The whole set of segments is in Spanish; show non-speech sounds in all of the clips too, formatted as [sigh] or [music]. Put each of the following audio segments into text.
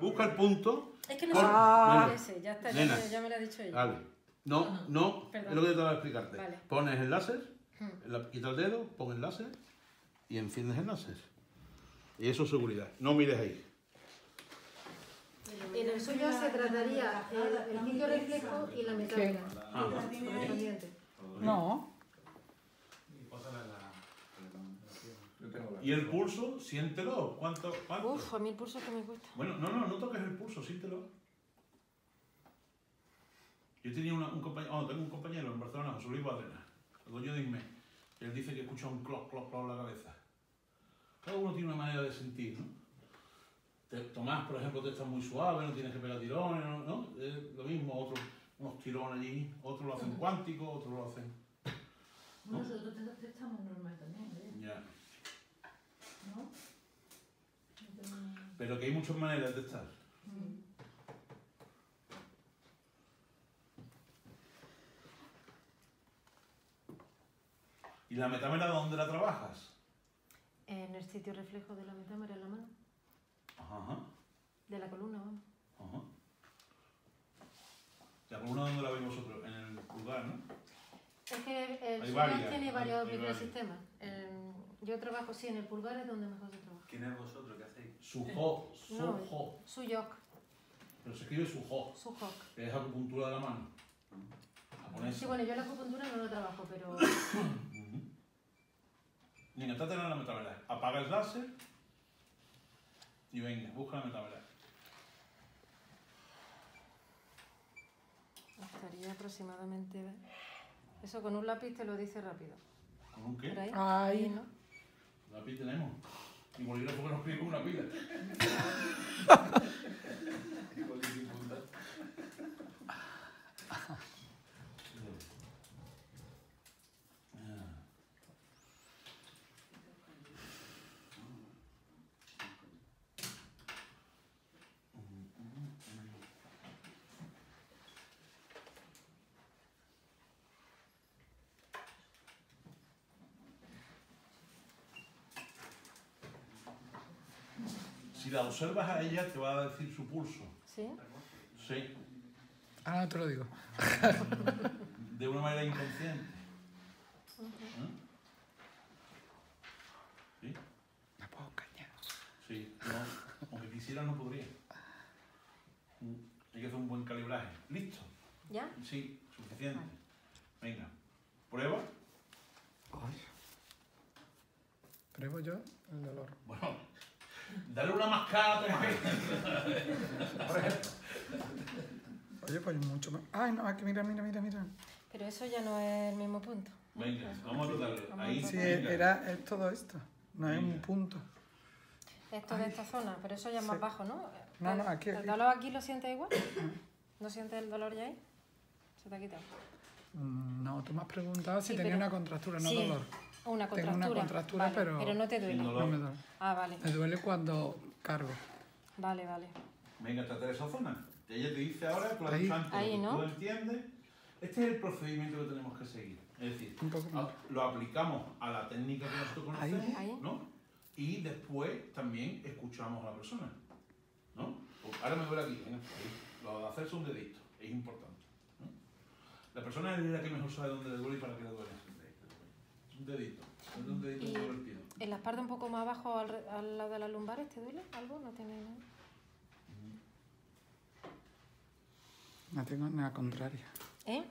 busca el punto. Es que no sé. Nena, Ese, ya está, ya, ya me lo ha dicho ella. Vale. No, no, Perdón. es lo que te voy a explicarte. Vale. Pones el láser, Hmm. la- quita el dedo, pon el láser y enciendes el láser. Y eso es seguridad. No mires ahí. En el suyo se trataría el, el reflejo y la metálica. Ah. No. Y el pulso, siéntelo. ¿Cuánto? cuánto? Uf, a mí el pulso que me cuesta. Bueno, no, no, no toques el pulso, siéntelo. Yo tenía una- un compañero, oh, tengo un compañero en Barcelona, José Luis Badrena, el dueño de ISME. Él dice que escucha un cloc, cloc, cloc en la cabeza. Cada uno tiene una manera de sentir, ¿no? Te- Tomás, por ejemplo, te está muy suave, no tienes que pegar tirones, ¿no? ¿no? Es lo mismo, otros unos tirones allí, otros lo hacen cuántico, otros lo hacen... Nosotros te- te estamos normal también, ¿eh? Ya. Pero que hay muchas maneras de estar. Mm. ¿Y la metámera dónde la trabajas? En el sitio reflejo de la metámara en la mano, Ajá. de la columna, vamos. Ajá. ¿La columna dónde la veis vosotros? En el pulgar, ¿no? Es que el Hay varias, tiene hay- varios hay varias. microsistemas. En- yo trabajo, sí, en el pulgar es donde mejor se trabaja. ¿Quién es vosotros? ¿Qué hacéis? Sujo, No, sujo. Suyok, Pero se escribe sujo, Sujok. que es acupuntura de la mano. Japonesa. Sí, bueno, yo la acupuntura no lo trabajo, pero. [coughs] Venga, trata de la metámera. Apaga el láser y venga, busca la metámera. Estaría aproximadamente. Eso con un lápiz te lo dice rápido. ¿Con un qué? Ahí. ¿no? Lápiz tenemos. Y bolígrafo que nos pide con una pila. [laughs] [laughs] Si la observas a ella, te va a decir su pulso. ¿Sí? Sí, Ah, no te lo digo. de una manera inconsciente. ¿Eh? ¿Sí? Me puedo cañar. Sí, no, aunque quisiera no podría. Mm, Hay que hacer un buen calibraje. ¿Listo? ¿Ya? Sí, suficiente. Venga, prueba. Ay. Pruebo yo el dolor. Bueno, dale una mascada a. Oye, pues mucho más. Ay, no, aquí mira, mira, mira, mira. Pero eso ya no es el mismo punto. Venga, vamos a tratarlo. Ahí Sí, venga. era es todo esto. No es un punto. Esto de esta zona, pero eso ya es más Sí. bajo, ¿no? No, no, ¿El- aquí, ¿El aquí. dolor aquí lo sientes igual? [coughs] ¿No sientes el dolor ya ahí? Se te ha quitado. Mm, No, tú me has preguntado si Sí, tenía pero- una contractura, no Sí. dolor. Una Tengo contractura. una contractura, Vale, pero- Pero no te duele. No me duele. Ah, vale. Me duele cuando cargo. Vale, vale. Venga, tratar esa zona. Ella te dice ahora, tú lo has Ahí. dicho antes, Ahí, ¿no? tú entiendes. Este es el procedimiento que tenemos que seguir. Es decir, lo aplicamos a la técnica que nosotros conocemos, Ahí. Ahí. ¿no? Y después también escuchamos a la persona, ¿no? Pues ahora me duele aquí, venga, ahí. Lo de hacerse un dedito, es importante. ¿no? La persona es la que mejor sabe dónde le duele y para qué le duele. Un dedito, un dedito Y- todo el pie. ¿En la espalda un poco más abajo, al, al lado de las lumbares, te duele algo? ¿No tiene nada? No tengo la contraria. ¿Eh?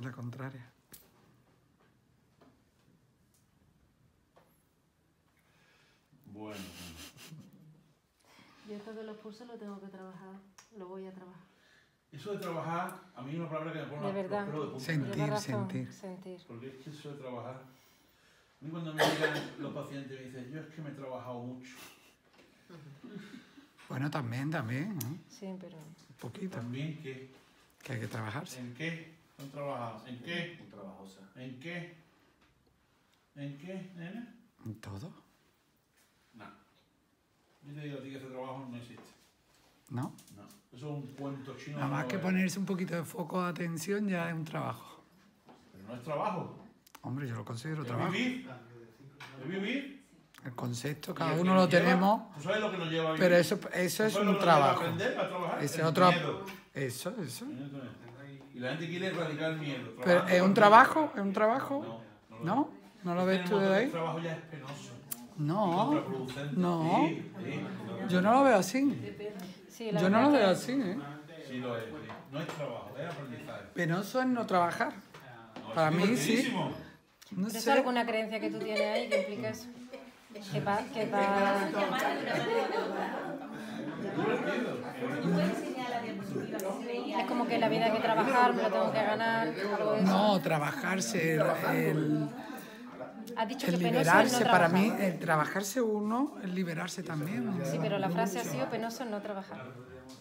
La contraria. Bueno, yo esto de los pulsos lo tengo que trabajar, lo voy a trabajar. eso de trabajar, a mí es una palabra que me pone De verdad. de. Sentir, sentir. sentir. Porque es que eso de trabajar. A mí cuando me llegan los pacientes me dicen, yo es que me he trabajado mucho. Bueno, también, también. ¿no? Sí, pero... Un poquito. También que, Que hay que trabajarse. ¿en qué? ¿Han trabajado? ¿En qué? Muy trabajosa. ¿En qué? ¿En qué, nena? En todo. No. Yo te digo a ti que ese trabajo no existe. ¿No? No. Eso es un cuento chino. Nada más que es. ponerse un poquito de foco de atención ya es un trabajo. Pero no es trabajo. Hombre, yo lo considero trabajo. vivir. Es concepto, cada el uno lo lleva- tenemos, ¿Tú sabes lo que nos lleva a vivir? pero eso, eso ¿Tú es un trabajo. Ese El otro... miedo. Eso, eso. Y la gente quiere erradicar el miedo. Pero ¿es un trabajo? ¿Es un trabajo? No, no lo ¿No? ¿No lo ves Es que tú el de ahí? trabajo ya es penoso. y No, no. Sí, sí, yo no lo veo así. Sí, Yo no lo veo así, ¿eh? sí lo es. No es trabajo, es aprendizaje. Penoso es no trabajar. No, Para mí, sí. No ¿Pero ¿Es alguna creencia que tú tienes ahí que implica eso? Que pa, que pa- Es como que la vida hay que trabajar, me lo tengo que ganar, algo de eso. No, trabajarse, el, el- Has dicho el que es no liberarse, para mí, el trabajarse uno es liberarse también. Sí, pero la frase ha sido penoso no trabajar.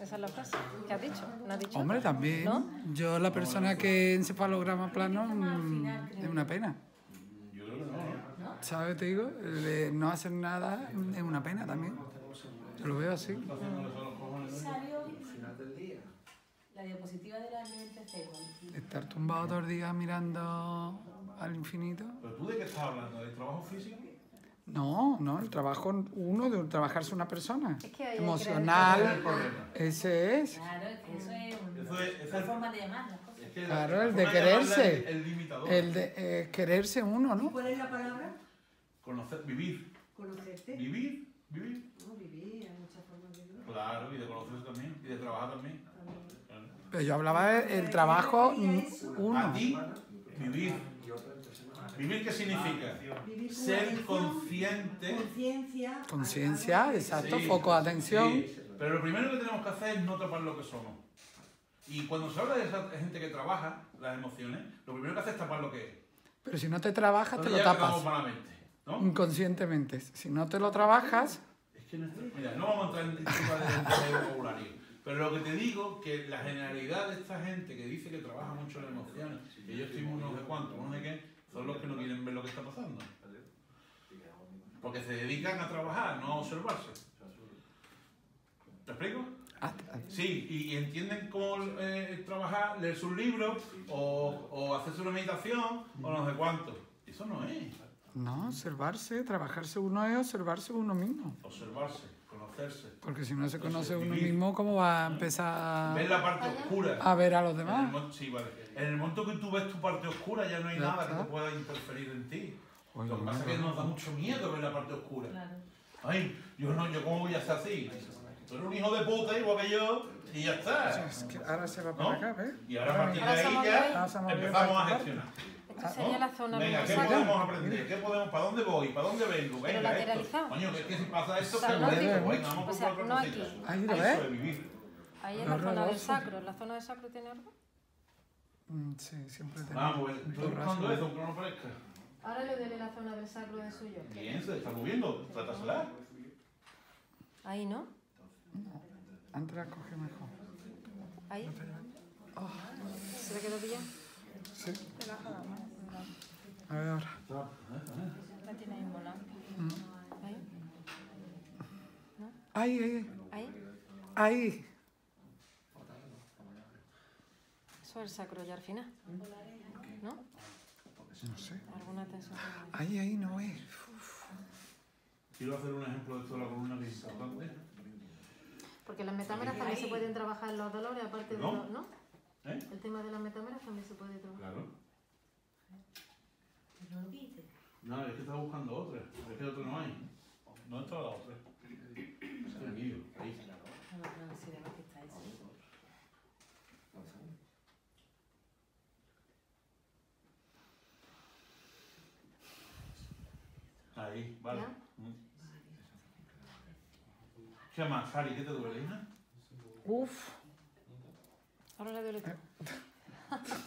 Esa es la frase que has dicho. ¿No has dicho? Hombre, también. ¿No? Yo, la persona que encefalograma plano, mm, es una pena. Yo creo que no, ¿no? ¿Sabes? Te digo, El de no hacer nada es una pena también. Yo lo veo así. La diapositiva de la. Estar tumbado todo el día mirando al infinito. ¿Pero tú de qué estás hablando? ¿Del trabajo físico? No, no, el trabajo uno de trabajarse una persona. Es que el Emocional, problema. ese es. Claro, es que eso es un- Eso es- eso una es- forma de llamar las cosas. Es que Claro, la el de quererse. es El, limitador. El de eh, quererse uno, ¿no? ¿Cuál es la palabra? Conocer, vivir. Conocerte. Vivir, vivir. No, vivir, hay muchas formas de vivir. Claro, y de conocerse también. Y de trabajar también. Pero yo hablaba del trabajo mm, A uno. ti, vivir. ¿Vivir qué significa? Vivir Ser consciente. Conciencia. Conciencia, exacto, Sí, foco de atención. sí, pero lo primero que tenemos que hacer es no tapar lo que somos. Y cuando se habla de esa gente que trabaja las emociones, lo primero que hace es tapar lo que es. Pero si no te trabajas, te lo ya tapas. malamente. ¿No? Inconscientemente. Si no te lo trabajas, Es que nuestra- mira, no vamos a entrar en tema de, de [laughs] vocabulario, pero lo que te digo, que la generalidad de esta gente que dice que trabaja mucho en emociones, que yo estoy muy no sé cuánto, no sé qué, son los que no quieren ver lo que está pasando. Porque se dedican a trabajar, no a observarse. ¿Te explico? ah, Sí, y, entienden cómo eh, trabajar, leer sus libros, o, o hacerse una meditación, o no sé cuánto. Eso no es. No, observarse, trabajarse uno es observarse uno mismo. Observarse, conocerse. Porque si no se conoce uno Vivir. mismo, ¿cómo va a empezar Ver la parte oscura. a ver a los En el, demás? sí, vale. En el momento que tú ves tu parte oscura ya no hay Ya nada que está. te pueda interferir en ti. Oye, Lo que pasa es que nos da mucho miedo ver la parte oscura. Claro. Ay, yo no, yo cómo voy a ser así. Tú eres un hijo de puta igual que yo y ya está. Es que ahora se va para ¿No? acá, ¿ves? Y ahora a partir de ahí ya empezamos a para gestionar. Esto sería la zona Venga, del ¿qué sacro. podemos aprender? ¿Qué podemos, ¿Para dónde voy? ¿Para dónde vengo? Venga, esto. lateralizado. Coño, que es que si pasa esto, O sea, ¿qué no o sea, no aquí. Ahí es vivir. Ahí en la zona del sacro. ¿La zona del sacro tiene algo? Mm, Sí, siempre tenemos Vamos, estoy buscando eso, aunque no parezca. Ahora le duele la zona del sacro de suyo. Bien, se está moviendo, trátasela. Ahí, ¿no? Antes la coge mejor. Ahí. ¿Se le quedó pillado? Sí. A ver ahora. La tiene ahí. Ahí. Ahí, ahí, Ahí. ahí. Eso es el sacro ya al final. ¿No? No sé. Alguna tensión. Ahí, ahí no es. Quiero hacer un ejemplo de esto de la columna que es importante. Porque las metámeras también se pueden trabajar en los dolores, aparte de ¿No? los. ¿No? ¿Eh? El tema de las metámeras también se puede trabajar. Claro. No lo. No, es que estaba buscando otra. Es que otra no hay. ¿Dónde está la otra? Está en el vídeo, ahí. No, no, no, sí, además que está eso. Ahí, vale. ¿Ya? Mm. ¿Qué más, Cari? ¿Qué te duele, hija? Uf. Ahora le duele todo. [laughs]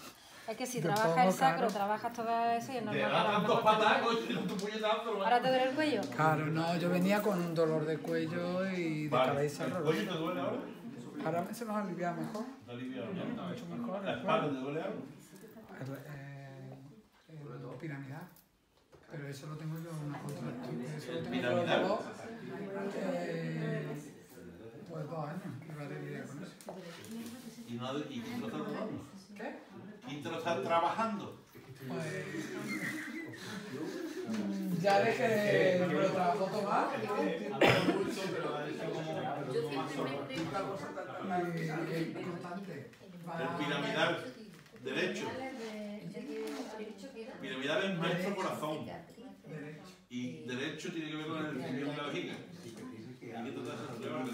Es que si Te trabajas el sacro, claro. trabajas todo eso y es Te normal tantos te patacos y tu puñetazo. lo ¿Ahora te duele el cuello? Claro, no, yo venía con un dolor de cuello y de Vale. cabeza. ¿El cuello te duele ahora? Ahora se nos alivia mejor. Está aliviado, ¿no? Mucho mejor. ¿La espalda te duele algo? El, eh, el piramidal. Pero eso lo tengo yo en una contractura. Eso lo tengo yo ¿Piramidal? dos, eh, pues dos años. ¿Y, no, ¿Y te lo está tratando? ¿Qué? ¿Quién te lo está trabajando? Pues, ya dejé de... Pero trabajó todo Hablo mucho, pero ha hecho como más solo. Y el piramidal, derecho. Piramidal es maestro corazón. Y derecho tiene que ver con el de la vejiga. Sí, pero dice que ¿Y qué te das a celebrar?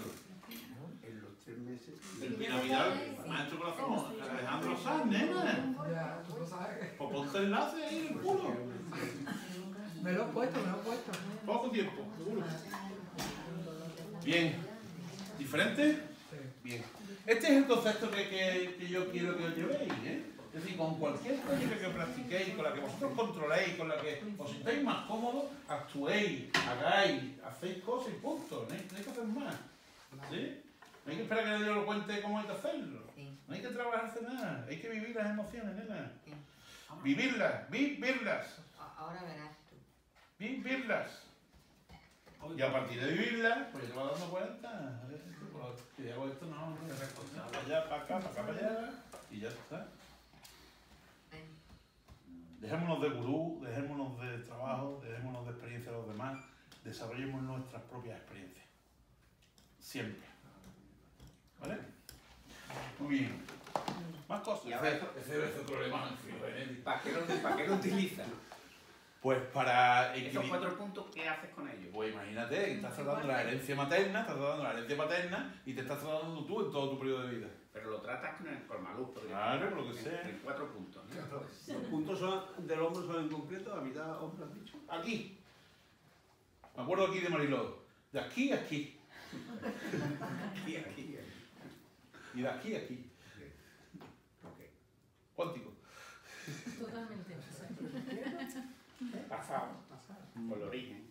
en los tres meses. El piramidal, maestro corazón, Alejandro Sanz, nena. Ya, tú lo sabes. Pues ponte enlace ahí en el culo. Me lo he puesto, me lo he puesto. Poco tiempo, seguro. Bien. ¿Diferente? Sí. Bien. Este es el concepto que, que, que yo quiero que os llevéis, ¿eh? Es decir, con cualquier técnica que practiquéis, con la que vosotros controléis, con la que os sintáis más cómodos, actuéis, hagáis, hacéis cosas y punto. No hay, no hay que hacer más. ¿Sí? No hay que esperar que yo lo cuente cómo hay que hacerlo. No hay que trabajarse nada. Hay que vivir las emociones, nena. Vivirlas, vivirlas, Ahora verás tú. vivirlas. Y a partir de vivirlas, pues ya te vas dando cuenta. Si hago esto, no, no, para allá, para acá, para acá, para allá. Y ya está. Dejémonos de gurú, dejémonos de trabajo, dejémonos de experiencia de los demás, desarrollemos nuestras propias experiencias. Siempre. ¿Vale? Muy bien. Más cosas. Y ahora Ese- ese es el problema, ¿Para qué lo, para qué lo utilizas? Pues para Esos cuatro puntos, ¿qué haces con ellos? Pues imagínate que estás tratando la herencia materna, estás tratando la herencia paterna y te estás tratando tú en todo tu periodo de vida. Pero lo tratas con el colmaluz, por ejemplo. Claro, por lo que En- sea. En cuatro puntos. ¿no? Los puntos son, del hombro son en concreto, a mitad hombro has dicho. Aquí. Me acuerdo aquí de Mariló. De aquí a aquí. [laughs] Aquí, aquí. Y de aquí a aquí. Ok. Cuántico. Totalmente. Pasado. Por el origen.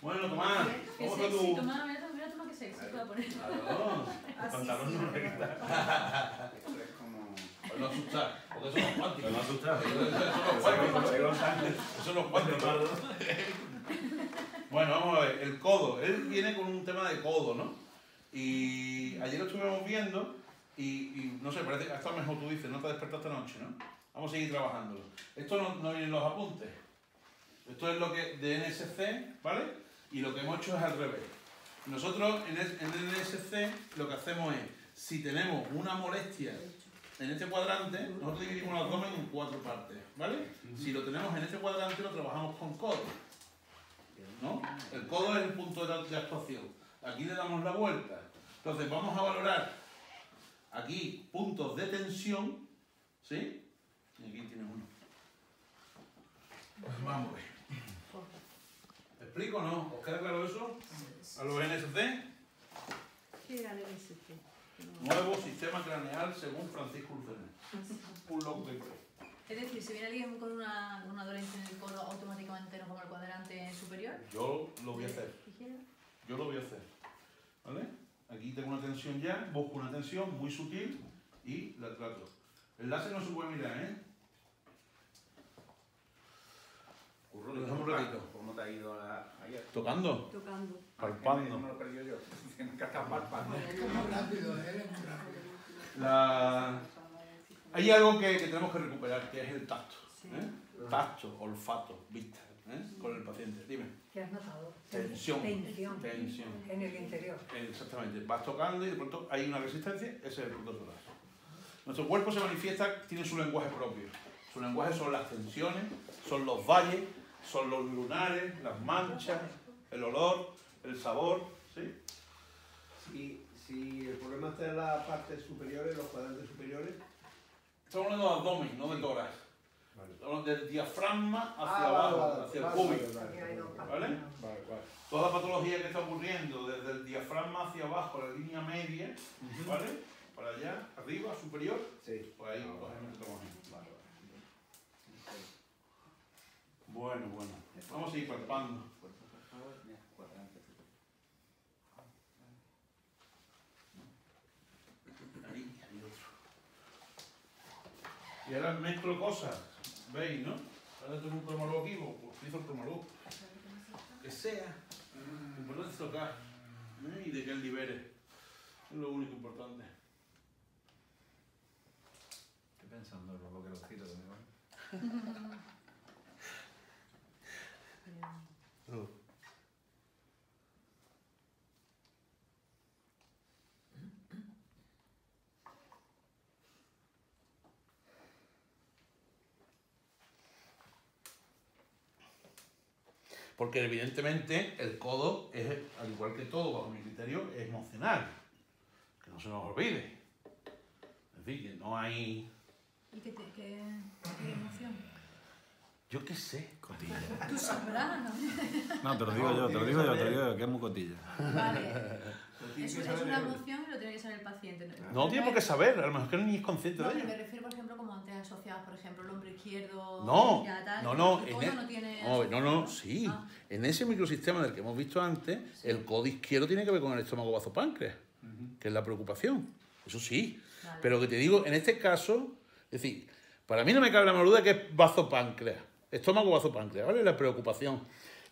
Bueno, Tomás. ¿Cómo está tu...? toma, mira, mira, toma qué sexy te voy a poner. Claro. El pantalón no me quita. Esto es como... Pues no asustar. Porque eso no es cuántico. No asustar. Eso no es cuántico. Eso no es cuántico. Bueno, vamos a ver, el codo. Él viene con un tema de codo, ¿no? Y ayer lo estuvimos viendo y, no sé, parece que ha estado mejor, tú dices, no te esta noche, ¿no? Vamos a seguir trabajándolo. Esto no, no viene en los apuntes. Esto es lo que de NSC, ¿vale? Y lo que hemos hecho es al revés. Nosotros en, es- en NSC lo que hacemos es, si tenemos una molestia en este cuadrante, nosotros dividimos el abdomen en cuatro partes, ¿vale? Si lo tenemos en este cuadrante, lo trabajamos con codo. ¿no? El codo es el punto de actuación. Aquí le damos la vuelta. Entonces vamos a valorar aquí puntos de tensión, ¿sí? Y aquí tienes uno. Pues vamos a ver. ¿Te explico o no? ¿Os queda claro eso? A los NSC, ¿Qué era el ST? nuevo sistema craneal según Francisco Lucena. Un que cree. Es decir, si viene alguien con una, una dolencia en el codo, automáticamente no como el cuadrante superior. Yo lo voy a hacer. Yo lo voy a hacer. ¿Vale? Aquí tengo una tensión ya, busco una tensión muy sutil y la trato. El láser no se puede mirar, ¿eh? Curro, un ratito. ¿Cómo te ha ido la... ayer? Tocando, Tocando. palpando. Me lo he perdido yo. [laughs] Nunca está palpando. Es muy rápido, él es muy rápido. La... Hay algo que, que tenemos que recuperar, que es el tacto. Sí. ¿eh? Tacto, olfato, vista, ¿eh? con el paciente. Dime. ¿Qué has notado? Tensión. Tensión. Tensión. En el interior. Exactamente. Vas tocando y de pronto hay una resistencia, ese es el punto solar. Nuestro cuerpo se manifiesta, tiene su lenguaje propio. Su lenguaje son las tensiones, son los valles, son los lunares, las manchas, el olor, el sabor, ¿sí? Si, si el problema está en las partes superiores, los cuadrantes superiores, Estamos hablando de abdomen, no de tórax. Vale. Del diafragma hacia Ah, abajo, vale, vale, hacia el vale, cúbito. vale, vale, ¿Vale? partes. Vale, vale. Toda la patología que está ocurriendo desde el diafragma hacia abajo, la línea media, ¿vale? Para allá, arriba, superior, Sí. pues ahí Ah, cogemos vale. Vale, vale. Bueno, bueno. Vamos a seguir palpando. Y ahora mezclo cosas, ¿veis, no? Ahora tengo un cromalú aquí, pues utilizo el cromalú. Que sea. Lo importante es tocar. ¿eh? Y de que él libere. Es lo único importante. Estoy pensando en lo que los tiro de mi [laughs] Porque evidentemente el codo es, al igual que todo, bajo mi criterio, es emocional. Que no se nos olvide. En fin, que no hay... ¿Y qué, te, qué, qué emoción? Yo qué sé. Cotilla. Tú sabrás, ¿no? No, te lo digo yo, te lo digo yo, te lo digo yo, que es muy cotilla. Vale. Tiene Es, es una emoción y lo tiene que saber el paciente. No tiene por qué saber, a lo mejor que ni es consciente No, de pero me ello. refiero, por ejemplo, como antes asociadas, por ejemplo, el hombro izquierdo. No, ya tal, no, no, el codo e- no tiene. No, no, sí. Ah, En ese microsistema del que hemos visto antes, el codo izquierdo tiene que ver con el estómago vasopáncreas, que es la preocupación. Eso sí. vale. Pero que te digo, en este caso, es decir, para mí no me cabe la menor duda que es vasopáncreas, estómago vasopáncreas, ¿vale? La preocupación.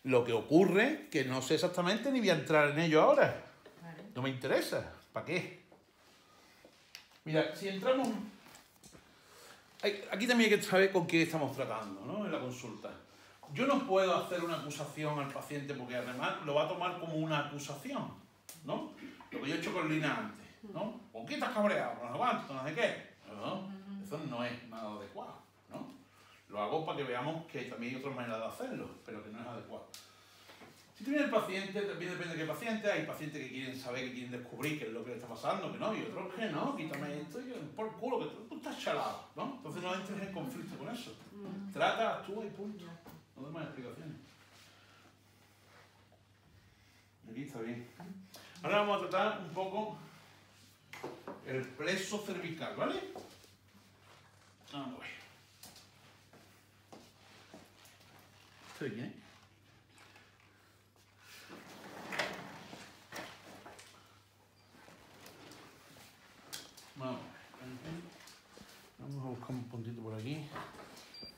Lo que ocurre, que no sé exactamente ni voy a entrar en ello ahora. Vale. No me interesa. ¿Para qué? Mira, si entramos... Aquí también hay que saber con quién estamos tratando, ¿no? En la consulta. Yo no puedo hacer una acusación al paciente porque además lo va a tomar como una acusación, ¿no? Lo que yo he hecho con Lina antes, ¿no? ¿Por qué estás cabreado? No sé cuánto, no sé qué. ¿no? Eso no es nada adecuado, ¿no? Lo hago para que veamos que también hay otras maneras de hacerlo, pero que no es adecuado. Si tú vienes el paciente, también depende de qué paciente. Hay pacientes que quieren saber, que quieren descubrir qué es lo que le está pasando, que no, y otros que no, quítame esto y por el culo, que tú, tú estás chalado, ¿no? Entonces no entres en conflicto con eso. Trata, actúa y punto. No des más explicaciones. Aquí está bien. Ahora vamos a tratar un poco el plexo cervical, ¿vale? Vamos a ver. ¿Esto de Vamos. Vamos a buscar un puntito por aquí.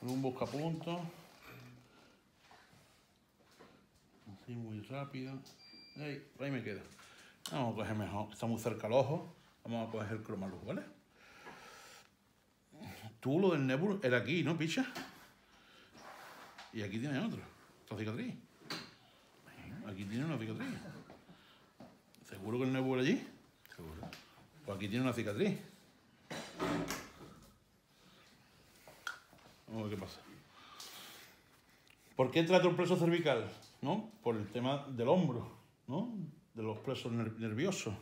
Un buscapunto. Así muy rápido. Ahí, ahí me quedo. Vamos a coger mejor. Está muy cerca el ojo. Vamos a coger el cromaluz, ¿vale? Tú lo del nébulo era aquí, ¿no, picha? Y aquí tiene otro. Otra cicatriz. Aquí tiene una cicatriz. ¿Seguro que el nébulo allí? Seguro. Pues aquí tiene una cicatriz. Vamos a ver qué pasa. ¿Por qué trato el preso cervical? ¿No? Por el tema del hombro, ¿no? De los presos ner- nerviosos.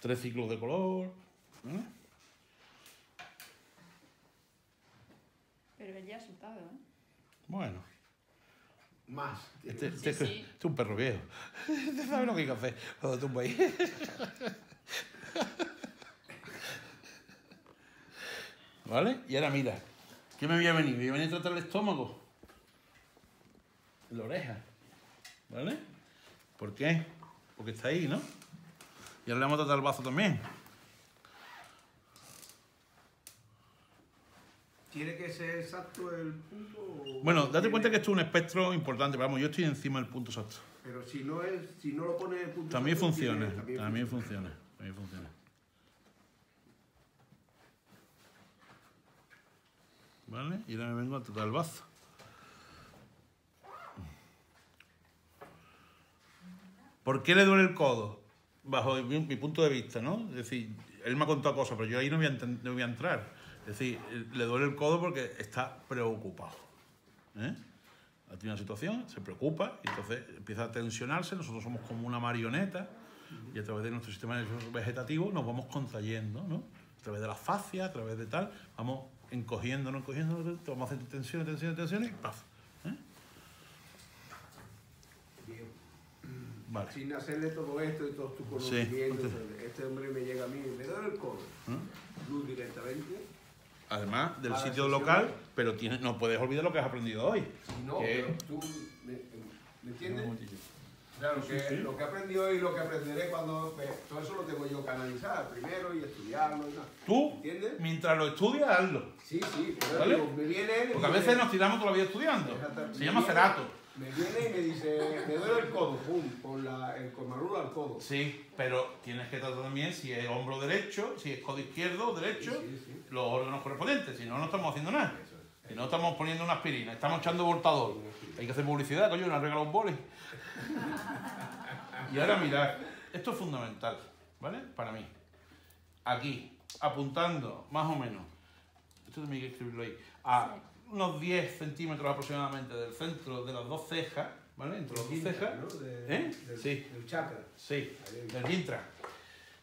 Tres ciclos de color. ¿eh? Pero él ya ha soltado, ¿eh? Bueno. Más. Este, Sí, este, es- sí. este es un perro viejo. [laughs] Este sabe lo que hay que hacer cuando tumba ahí. [laughs] ¿Vale? Y ahora mira. ¿Qué me voy a venir? Me voy a venir a tratar el estómago. La oreja. ¿Vale? ¿Por qué? Porque está ahí, ¿no? Y ahora le vamos a tratar el bazo también. ¿Tiene que ser exacto el punto? o- Bueno, date cuenta que esto es un espectro importante. Vamos, yo estoy encima del punto exacto. Pero si no, es, si no lo pone el punto También exacto, funciona, tiene- también funciona, también funciona. ¿Vale? Y ahora me vengo a tratar el bazo. ¿Por qué le duele el codo? Bajo mi, mi punto de vista, ¿no? Es decir, él me ha contado cosas, pero yo ahí no voy a, no voy a entrar. Es decir, eh, le duele el codo porque está preocupado. ¿eh? Ha tenido una situación, se preocupa, y entonces empieza a tensionarse, nosotros somos como una marioneta, y a través de nuestro sistema nervioso vegetativo nos vamos contrayendo, ¿no? A través de la fascia, a través de tal, vamos encogiéndonos, encogiéndonos, vamos haciendo tensiones, tensiones, tensiones, y ¡paf! ¿eh? Vale. Sin hacerle todo esto y todos tus Sí, conocimientos. ponte. este hombre me llega a mí, me da el codo. ¿eh? Luz directamente. Además del sitio local, pero tienes, no puedes olvidar lo que has aprendido hoy. Si no, ¿Qué? pero tú, ¿me, entiendes? Claro, que Sí, lo que aprendí hoy y lo que aprenderé cuando... pues, todo eso lo tengo yo que analizar primero y estudiarlo y nada. Tú, ¿Entiendes? mientras lo estudias, hazlo. Sí, sí, pero ¿Vale? digo, me viene él y Porque a veces nos tiramos toda la vida estudiando. Se llama viene- cerato. Me viene y me dice, me duele el codo, pum, con la, el comarrulo al codo. Sí, pero tienes que tratar también si es hombro derecho, si es codo izquierdo o derecho, Sí, sí, sí. los órganos correspondientes. Si no, no estamos haciendo nada. Eso es. Si no estamos poniendo una aspirina, estamos echando voltador. Hay que hacer publicidad, coño, nos han regalado un boli. Y ahora mirad, esto es fundamental, ¿vale? Para mí. aquí, apuntando más o menos, esto también hay que escribirlo ahí, a unos 10 centímetros aproximadamente del centro de las dos cejas, ¿vale? Entre las dos cejas, ¿no? De- ¿Eh? del- Sí. Del chakra. sí, del intra.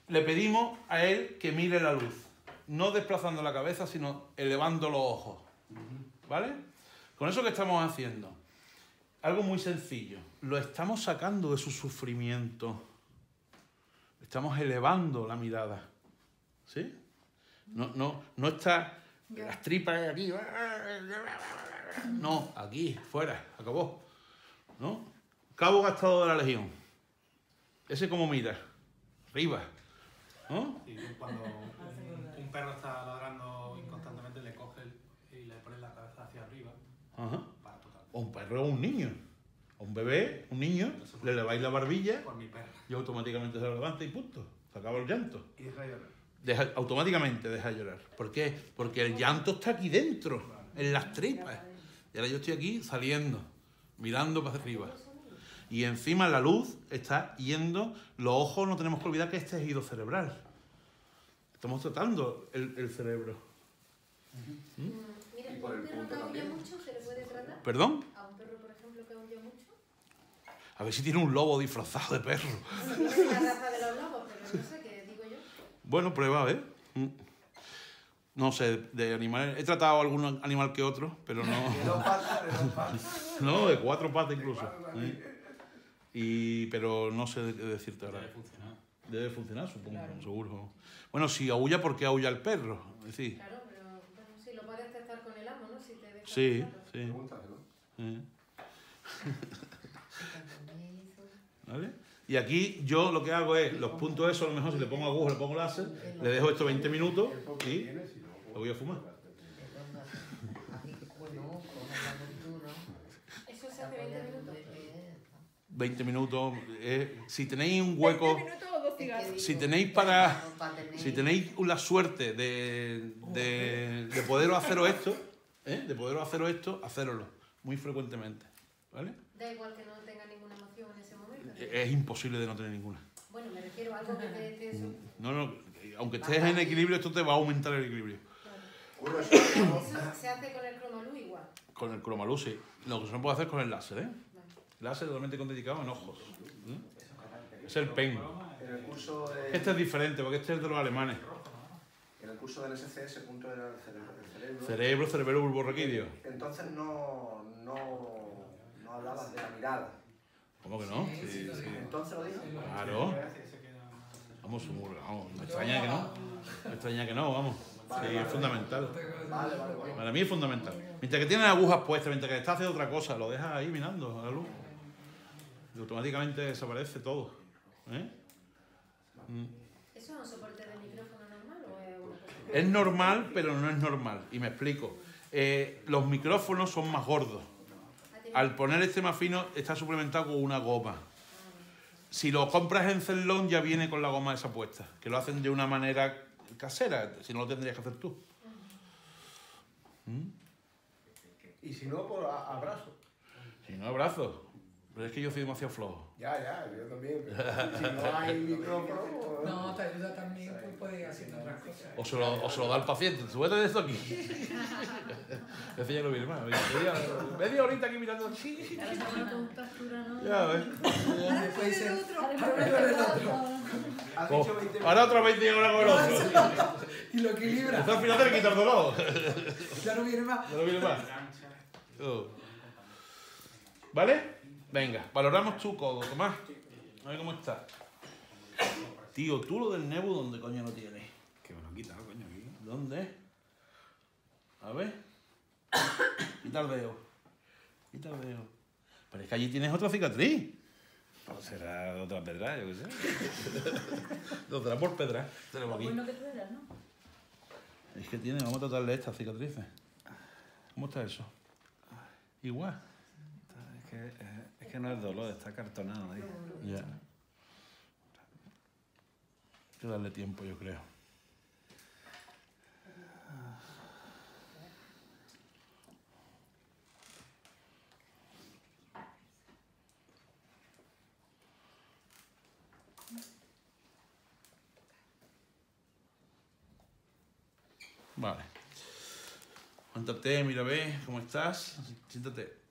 Le pedimos a él que mire la luz, no desplazando la cabeza, sino elevando los ojos, ¿vale? Con eso que estamos haciendo, algo muy sencillo, lo estamos sacando de su sufrimiento, estamos elevando la mirada, ¿sí? No, no, no está las tripas aquí, no, aquí, fuera, acabó, ¿no? Cabo gastado de la legión, ese como mira, arriba, ¿no? Cuando un, un perro está ladrando inconstantemente le coges y le pones la cabeza hacia arriba Ajá. para tocar. O un perro o un niño, o un bebé, un niño, le leváis la barbilla Por mi perro. y automáticamente se levanta y punto, se acaba el llanto. Y deja de llorar. Deja- automáticamente deja de llorar. ¿Por qué? Porque el llanto está aquí dentro, en las tripas. Y ahora yo estoy aquí saliendo, mirando para arriba. Y encima la luz está yendo, los ojos no tenemos que olvidar que este es tejido cerebral. Estamos tratando el, el cerebro. Mira, Y por un el perro que aúlla también. mucho se le puede tratar. ¿Perdón? A un perro, por ejemplo, que aúlla mucho. A ver si tiene un lobo disfrazado de perro. [laughs] La raza de los lobos, pero no sé qué digo yo. Bueno, prueba, a ver. Mm. No sé, de animales. He tratado algún animal que otro, pero no. [laughs] De dos patas, de dos patas. [laughs] No, de cuatro patas incluso. ¿eh? Y, pero no sé de qué decirte ahora. Debe funcionar. Debe funcionar, supongo, seguro. Bueno, si aúlla, ¿por qué aúlla el perro? Decir, Claro, pero bueno, sí, lo puedes testar con el amo, ¿no? Si te deja sí, sí. Pregúntaselo. ¿eh? [laughs] ¿Vale? Y aquí yo lo que hago es, los puntos esos, a lo mejor si le pongo aguja, le pongo láser, le dejo esto 20 minutos y lo voy a fumar. Eso se hace 20 minutos. 20 minutos. eh, si tenéis un hueco, si tenéis para, si tenéis la suerte de, de, de poderos haceros esto, ¿eh? de poderos haceros esto, hacéroslo muy frecuentemente. ¿Vale? Da igual que no tenga ninguna emoción en ese momento. Es imposible de no tener ninguna. Bueno, me refiero a algo que te eso. No, no, aunque estés en equilibrio, esto te va a aumentar el equilibrio. Eso se hace con el cromalú igual. Con el cromaluz, sí. Lo que se puede hacer con el láser, ¿eh? Láser totalmente contraindicado en ojos. ¿eh? Es el pen. el Este es diferente, porque este es de los alemanes. en el curso del SC ese punto era el cerebro. El cerebro. Cerebro, bulborraquídeo. Entonces no, no, no hablabas de la mirada. ¿Cómo que no? Sí, sí, lo digo. Entonces lo dijo. Claro. Vamos, vamos, me extraña que no. Me extraña que no, vamos. Sí, es fundamental. Vale, vale, vale. Para mí es fundamental. Mientras que tienes agujas puestas, mientras que estás haciendo otra cosa, lo dejas ahí mirando a la luz. Y automáticamente desaparece todo. ¿eh? Mm. ¿Eso es un soporte de micrófono normal o es una cosa? Es normal, pero no es normal. Y me explico. Eh, los micrófonos son más gordos. Al poner este más fino, está suplementado con una goma. Si lo compras en Celón, ya viene con la goma esa puesta. Que lo hacen de una manera casera. Si no, lo tendrías que hacer tú. ¿Mm? Y si no, por a- abrazo. Si no, abrazo. Pero es que yo soy demasiado flojo. Ya, ya, yo también. si no hay micrófono. pues- No, te ayuda también, haciendo otras cosas. O se lo, o se lo da al paciente. Súbete esto aquí. [laughs] Ese ya lo viene más. Media, media horita aquí mirando. ¿no? Ya ves. Después dice, Oh, 20 Ahora otra 20 horas con el otro. y lo equilibra. Esto al final te le dolor. Ya no viene más. Ya no viene más. Oh. ¿Vale? Venga, valoramos tu codo, Tomás. A ver cómo está. Tío, tú lo del nebu, ¿dónde coño lo tienes? Que me lo han quitado, coño, aquí. ¿Dónde? A ver. [coughs] Quita el dedo. Quita el dedo. Pero es que allí tienes otra cicatriz. Pues será de otra pedra, yo qué sé. [laughs] Lo traes por pedra. Tenemos aquí. Bueno que tú eras, ¿no? Es que tiene, vamos a tratarle estas cicatrices. ¿Cómo está eso? Igual. Es que, es que no es dolor, está cartonado ahí. Ya. Darle tiempo, yo creo. Vale. Cuéntate, mira, ve, ¿cómo estás? Siéntate.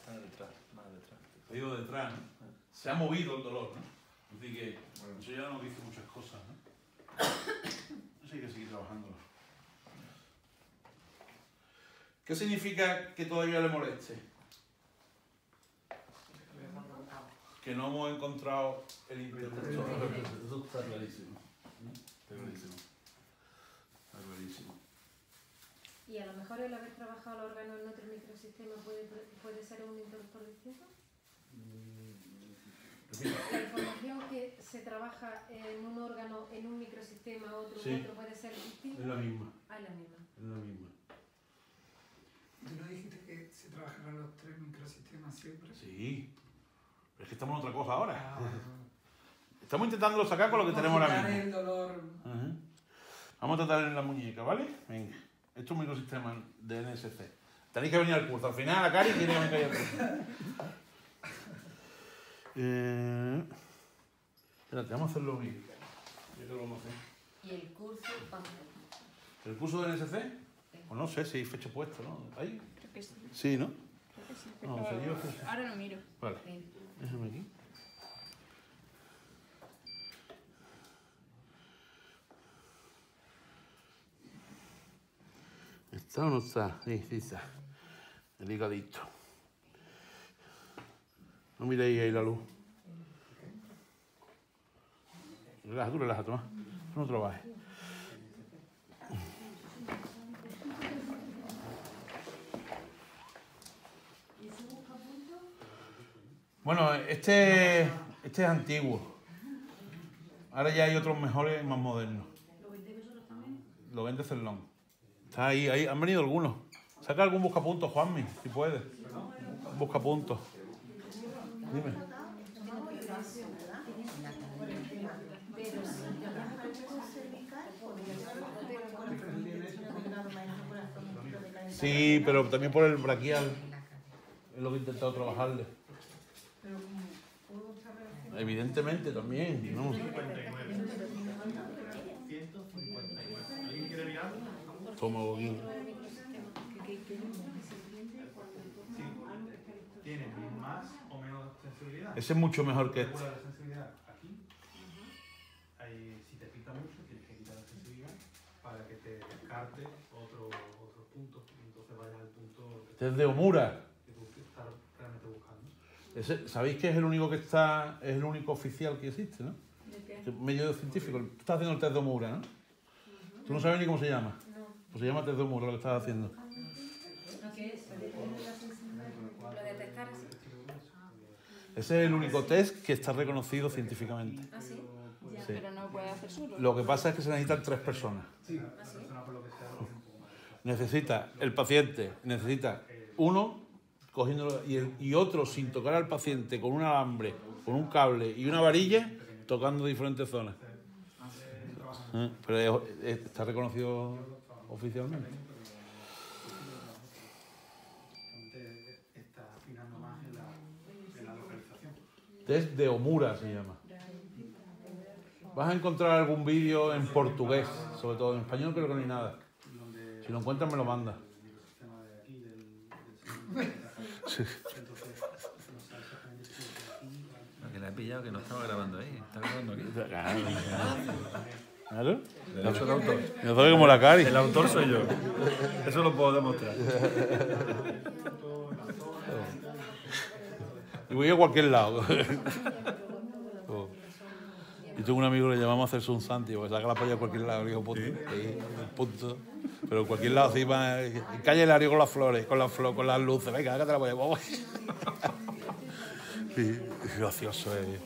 Está detrás, más detrás. Te digo detrás, ¿no? Se ha movido el dolor, ¿no? Así que eso ya nos dice muchas cosas, ¿no? Eso hay que seguir trabajándolo. ¿Qué significa que todavía le moleste? Que no hemos encontrado el interruptor. Eso está clarísimo. Está clarísimo. Está clarísimo. Y a lo mejor el haber trabajado el órgano en otro microsistema puede, puede ser un interruptor distinto. La información que se trabaja en un órgano, en un microsistema, otro, Sí. otro puede ser distinto. Es la misma. Ah, es la misma. Es la misma. ¿Tú no dijiste que se trabajarán los tres microsistemas siempre? Sí. Pero es que estamos en otra cosa ahora. Ah, [laughs] Estamos intentando sacar con lo que tenemos ahora mismo. el dolor. Ajá. Vamos a tratar en la muñeca, ¿vale? Venga. Esto es un microsistema de NSC. Tenéis que venir al curso. Al final, la Cari tiene que venir al curso. [laughs] Eh, espérate, vamos a hacerlo bien. Ya que lo vamos a hacer. ¿Y el curso? ¿El curso de NSC? Pues no sé si hay fecha puesta, ¿no? ¿Ahí? Creo que sí. Sí, ¿no? Creo que sí. No, pero sería que- Ahora lo miro. Vale. Déjame aquí. ¿Está o no está? Sí, sí está. El higadito. No miréis ahí la luz. Relaja, tú relaja, Tomás. Tú no trabajes. Bueno, este, este es antiguo. Ahora ya hay otros mejores más modernos. ¿Lo vendéis vosotros también? Lo vende Cerlón. Está ahí, ahí. Han venido algunos. Saca algún buscapuntos, Juanmi, si puedes. Buscapuntos. Dime. Sí, pero también por el braquial. Es lo que he intentado trabajarle. Evidentemente también. ¿no? 159. ¿Alguien quiere mirar? Toma, Boguín. Tiene más o menos sensibilidad. Ese es mucho mejor que este. Si te pica mucho, tienes que quitar la sensibilidad para que te descarte otro, otro punto. Y entonces vayas al punto Este es de Omura. que tú estás realmente buscando. Ese- ¿Sabéis que es el único que está, es el único oficial que existe, ¿no? Que Medio científico. Tú estás haciendo el test de Omura, ¿no? Tú no sabes ni cómo se llama. Pues se llama test de Omura lo que estás haciendo. ¿Qué es? Lo detectar así. Ese es el único test que está reconocido científicamente. ¿Ah, sí? Sí. Pero no puede hacer solo. Lo que pasa es que se necesitan tres personas. Sí. Necesita el paciente, necesita uno cogiéndolo y, el- y otro sin tocar al paciente con un alambre, con un cable y una varilla tocando diferentes zonas. Eh, Pero es- es- está reconocido oficialmente. Test de Omura se llama. Vas a encontrar algún vídeo en portugués, sobre todo en español creo que no hay nada. Si lo encuentras me lo manda. No Lo que le he pillado que no estaba grabando ahí, está grabando aquí. Claro. Soy el autor. Yo soy como la cari. El autor soy yo. Eso lo puedo demostrar. Y voy a cualquier lado. Oh. Y tengo un amigo que le llamamos a hacerse un santi, porque saca la polla a cualquier lado, digo punto. Sí, punto. Pero en cualquier lado, así va, en calle Hilario con las flores, con las, flo- con las luces, venga, sácate la polla. vamos. [laughs] Sí, es gracioso. eh.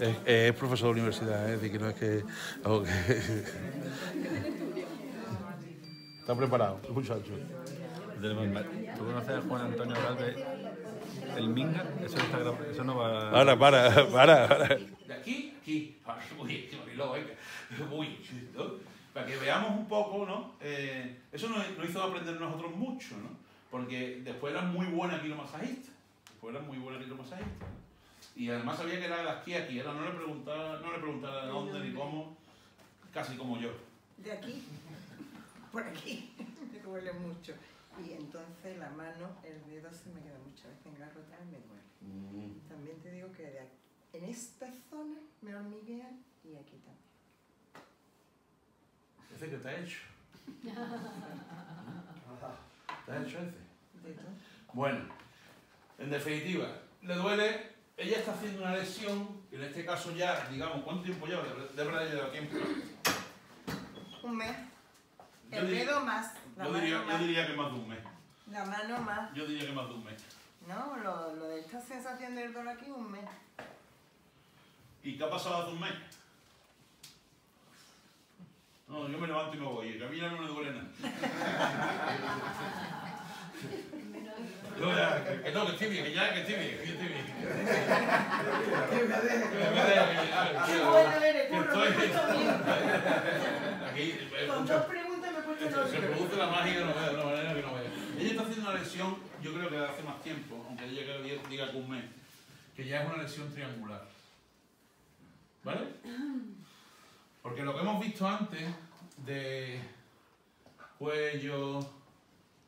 Es, es profesor de universidad, es decir, que no es que... [laughs] Está preparado, muchacho. ¿Tú conoces a Juan Antonio Galvez, el Minga? Eso, está grabado- eso no va... Para, para, para, para. De aquí, aquí. Uy, qué marilo, venga. [laughs] Uy, ¿no? Para que veamos un poco, ¿no? Eh, eso nos, nos hizo aprender nosotros mucho, ¿no? Porque después era muy buena quiromasajista. Después era muy buena quiromasajista. ¿no? Y además sabía que era de aquí aquí. Era, no le preguntaba, no le preguntaba de dónde ni cómo, casi como yo. De aquí, [laughs] por aquí, [laughs] me duele mucho. Y entonces la mano, el dedo se me queda muchas veces engarrotada y me duele. También te digo que de aquí- en esta zona me hormiguean y aquí también. Ese que te ha hecho. [laughs] ¿Te has hecho ese? De todo. Bueno, en definitiva, le duele, ella está haciendo una lesión, en este caso ya, digamos, ¿cuánto tiempo lleva? De de verdad lleva tiempo. Un mes. Yo El diría- dedo más, la Yo mano diría, yo más. diría que más de un mes. La mano más. Yo diría que más de un mes. No, lo, lo de esta sensación del dolor aquí, un mes. ¿Y qué ha pasado hace un mes? No, yo me levanto y me voy, que a mí ya no me duele nada. Ya, que, que no, que estoy bien, que ya, que estoy bien, que yo estoy bien. Que me deje, que me deje, que Qué que- bueno eres, que curro, me he bien. Aquí, eh, Con dos preguntas me he puesto se, se produce la magia de una, de una manera que no vea. Ella está haciendo una lesión, yo creo que hace más tiempo, aunque ella que diga que un mes, que ya es una lesión triangular. ¿Vale? Porque lo que hemos visto antes de cuello,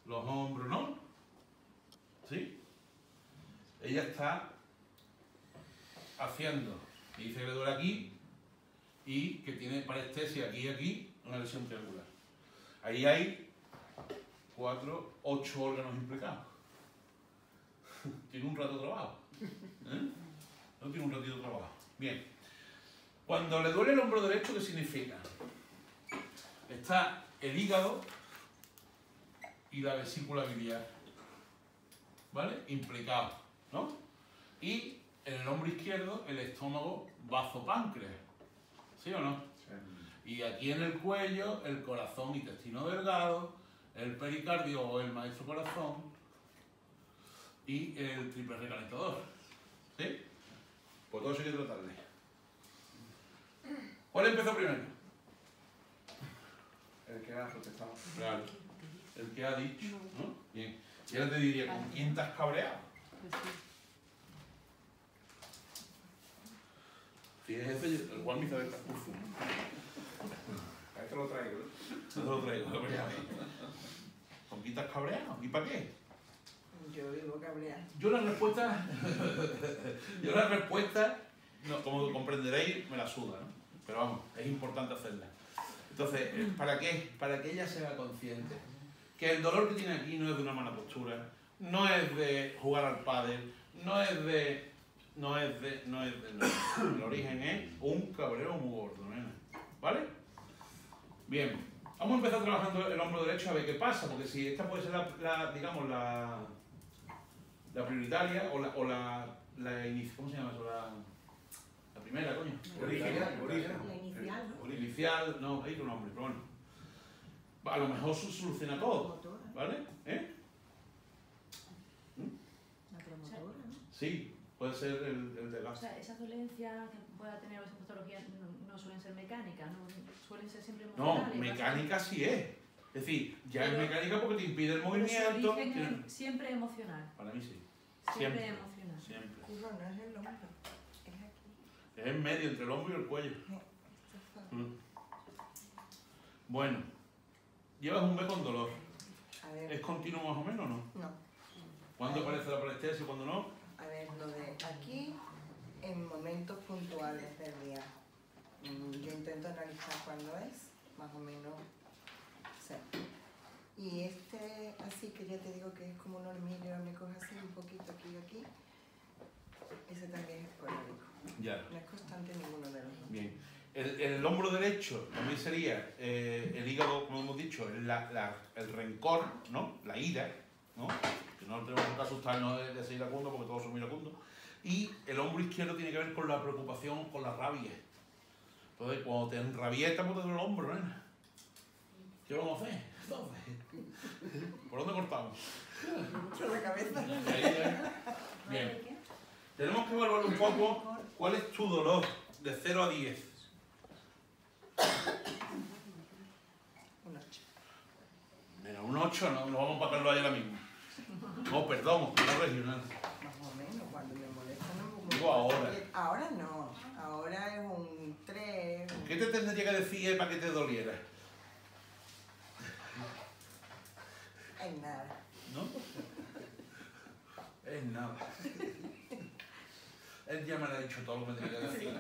los hombros, ¿no? ¿Sí? Ella está haciendo, dice que le duele aquí, y que tiene parestesia aquí y aquí, una lesión triangular. Ahí hay cuatro, ocho órganos implicados. [laughs] tiene un rato de trabajo. ¿eh? No tiene un ratito de trabajo. Bien. Cuando le duele el hombro derecho, ¿qué significa? Está el hígado y la vesícula biliar. ¿Vale? Implicados, ¿no? Y en el hombro izquierdo, el estómago bazo-páncreas. ¿Sí o no? Y aquí en el cuello, el corazón intestino delgado, el pericardio o el maestro corazón y el triple recalentador. ¿Sí? Pues todo eso hay que tratarle. ¿Cuál empezó primero? El que ha protestado. Claro. El que ha dicho, ¿no? Bien. Y ahora te diría, ¿con quién te has cabreado? Fíjese, el Juan me sabe curso. A esto lo traigo. ¿eh? No te lo traigo, ver. ¿Con quién te has cabreado? ¿Y para qué? Yo vivo cabreada. Yo la respuesta, [laughs] yo la respuesta, no, como comprenderéis, me la suda, ¿no? Pero vamos, es importante hacerla. Entonces, ¿para qué? Para que ella sea consciente que el dolor que tiene aquí no es de una mala postura, no es de jugar al pádel, no es de, no es de, no es de. El origen es un cabreo muy gordo, nena. ¿Vale? Bien, vamos a empezar trabajando el hombro derecho a ver qué pasa, porque si esta puede ser la, digamos, la, la prioritaria o la, o la, la ¿cómo se llama eso? La primera, coño. Original, original. La inicial, ¿no? O la inicial, no, hay otro nombre, pero bueno. A lo mejor se soluciona todo. ¿vale? ¿Eh? La promotora, ¿no? Sí, puede ser el, el de O gas. sea, esas dolencias que pueda tener o esas patologías no, no suelen ser mecánicas, no suelen ser siempre No, mecánica sí es. Es decir, ya es Pero- mecánica porque te impide el Pero su movimiento. origen tiene- es siempre emocional. Para mí sí, Siempre, Siempre. emocional. siempre. Curro, no es el es. Es en medio, entre el hombro y el cuello. Mm. Bueno, llevas un mes con dolor. A ver, ¿Es continuo más o menos o no? no. ¿Cuándo aparece la parestesia y cuándo no? A ver, lo de aquí en momentos puntuales del día. Mm, Yo intento analizar cuándo es, más o menos sé. Y este, así que ya te digo que es como un hormiguero, me coge así un poquito aquí y aquí. Ese también es esporádico. Ya. No es constante ninguno de los dos. Bien. El, el hombro derecho también sería eh, el hígado, como hemos dicho, la- la- el rencor, ¿no? La ira, ¿no? Que no tenemos que asustarnos de, de ser iracundo porque todos somos iracundos. Y el hombro izquierdo tiene que ver con la preocupación, con la rabia. Entonces, cuando te enrabieta, pues te duele el hombro, ¿eh? ¿Qué vamos a hacer? Entonces, ¿por dónde cortamos? Por la cabeza. Bien. Tenemos que evaluar un poco cuál es tu dolor de 0 a 10. Un 8. Mira, un 8 no, no vamos a pagarlo ahí ahora mismo. No, perdón, hospital regional. Más o menos, cuando me molesta no me Digo ahora. Ahora no, ahora es un 3. ¿Qué te tendría que decir para que te doliera? Es nada. ¿No? Es nada. Él ya me lo ha dicho todo lo que me tenía que decir.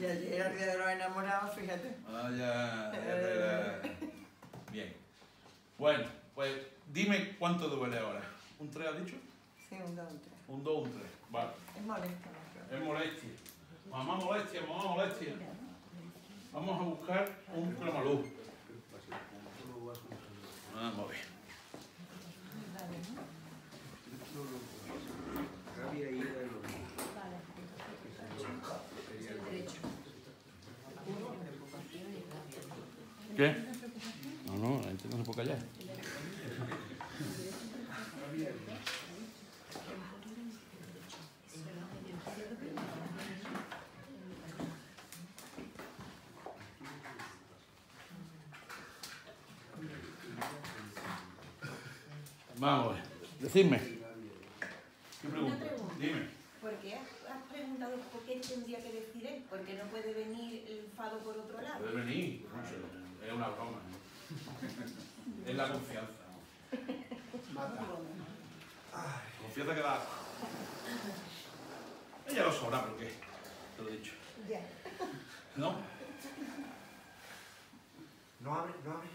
Y ayer, al día de los enamorados, fíjate. Ah, ya, ya la- Bien. Bueno, pues dime cuánto duele ahora. ¿Un 3 has dicho? Sí, un 2, un 3. Un 2 un 3. Vale. Es molesto, ¿no? Es molestia. Mamá molestia, mamá molestia. Vamos a buscar un cromaluz. Vamos a ver. Rabia y ira es lo mismo. ¿Qué? No, no, la gente no se puede callar. Vamos ver. Decidme. ¿Qué pregunta? Una pregunta. Dime. ¿Por qué has, preguntado por qué tendría que decir él? Porque no puede venir el fado por otro lado. Puede venir, mucho. Es una broma. ¿eh? [laughs] Es la confianza. Mata. Confianza que da. Ella lo sabrá, pero qué. Te lo he dicho. Ya. ¿No? No abre, no abre.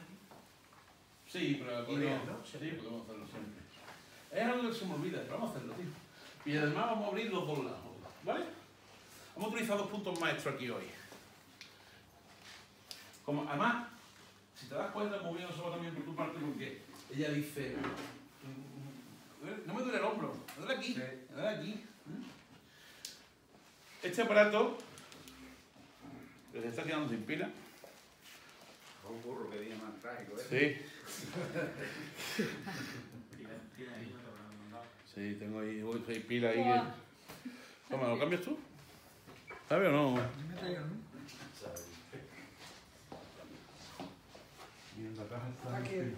Sí, pero aquí no. ¿no? Sí, podemos hacerlo siempre. Es algo que se me olvida, pero vamos a hacerlo, tío. Y además vamos a abrir los dos lados, ¿vale? Vamos a utilizar dos puntos maestros aquí hoy. Como, además, si te das cuenta, muy bien, eso va también por tu parte, porque ella dice, "Mm, no me duele el hombro, me duele aquí, me duele aquí. ¿Mm? Este aparato, que se está quedando sin pila, Un burro que día más trágico, ¿eh? Sí. [laughs] Sí, tengo ahí, voy, hay pila ahí. que- Toma, ¿lo cambias tú? ¿Sabes o no? Y en la caja está Aquí. el-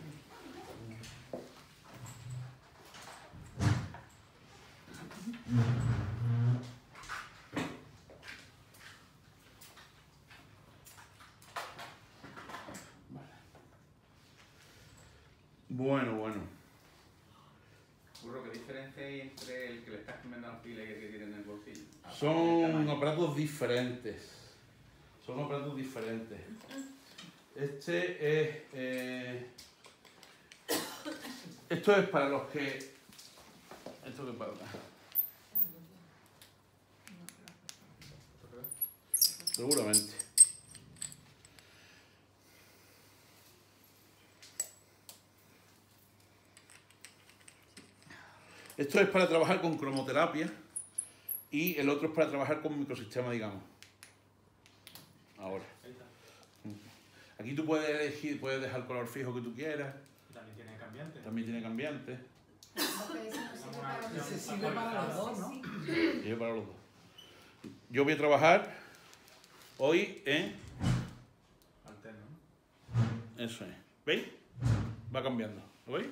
Bueno, bueno. Burro, ¿qué diferencia hay entre el que le estás cambiando las pilas y el que tiene en el bolsillo? Son aparatos diferentes. Son aparatos diferentes. Este es. eh, esto es para los que. Esto que para. Seguramente. Esto es para trabajar con cromoterapia y el otro es para trabajar con microsistema, digamos. Ahora. Aquí tú puedes elegir, puedes dejar el color fijo que tú quieras, También tiene cambiante. también tiene cambiante, Ese sirve para los dos, ¿no? yo para los dos. Yo voy a trabajar hoy en Alterno. Eso es. ¿Veis? Va cambiando. ¿Lo veis?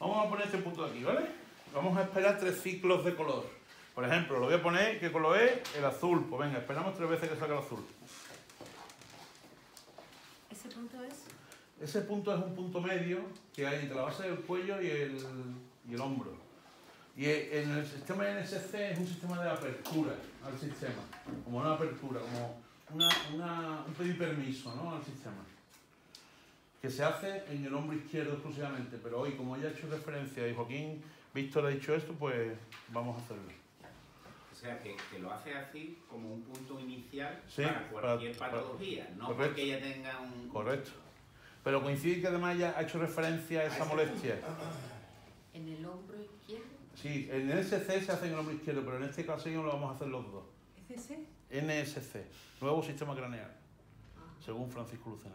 Vamos a poner este punto de aquí, ¿vale? Vamos a esperar tres ciclos de color. Por ejemplo, lo voy a poner, ¿qué color es? El azul. Pues venga, esperamos tres veces que salga el azul. ¿Ese punto es? Ese punto es un punto medio que hay entre la base del cuello y el, y el hombro. Y en el sistema NSC es un sistema de apertura al sistema, como una apertura, como una, una- un pedir permiso ¿no? al sistema. Que se hace en el hombro izquierdo exclusivamente, pero hoy, como ya he hecho referencia y Joaquín Víctor ha dicho esto, pues vamos a hacerlo. O sea, que, que lo hace así como un punto inicial Sí, para cualquier para- patología, no correcto. porque ella tenga un... Correcto. Pero coincide que además ya ha hecho referencia a esa molestia. ¿En el hombro izquierdo? Sí, en NSC se hace en el hombro izquierdo, pero en este caso yo lo vamos a hacer los dos. ¿Es ese? NSC, nuevo sistema craneal, según Francisco Lucena.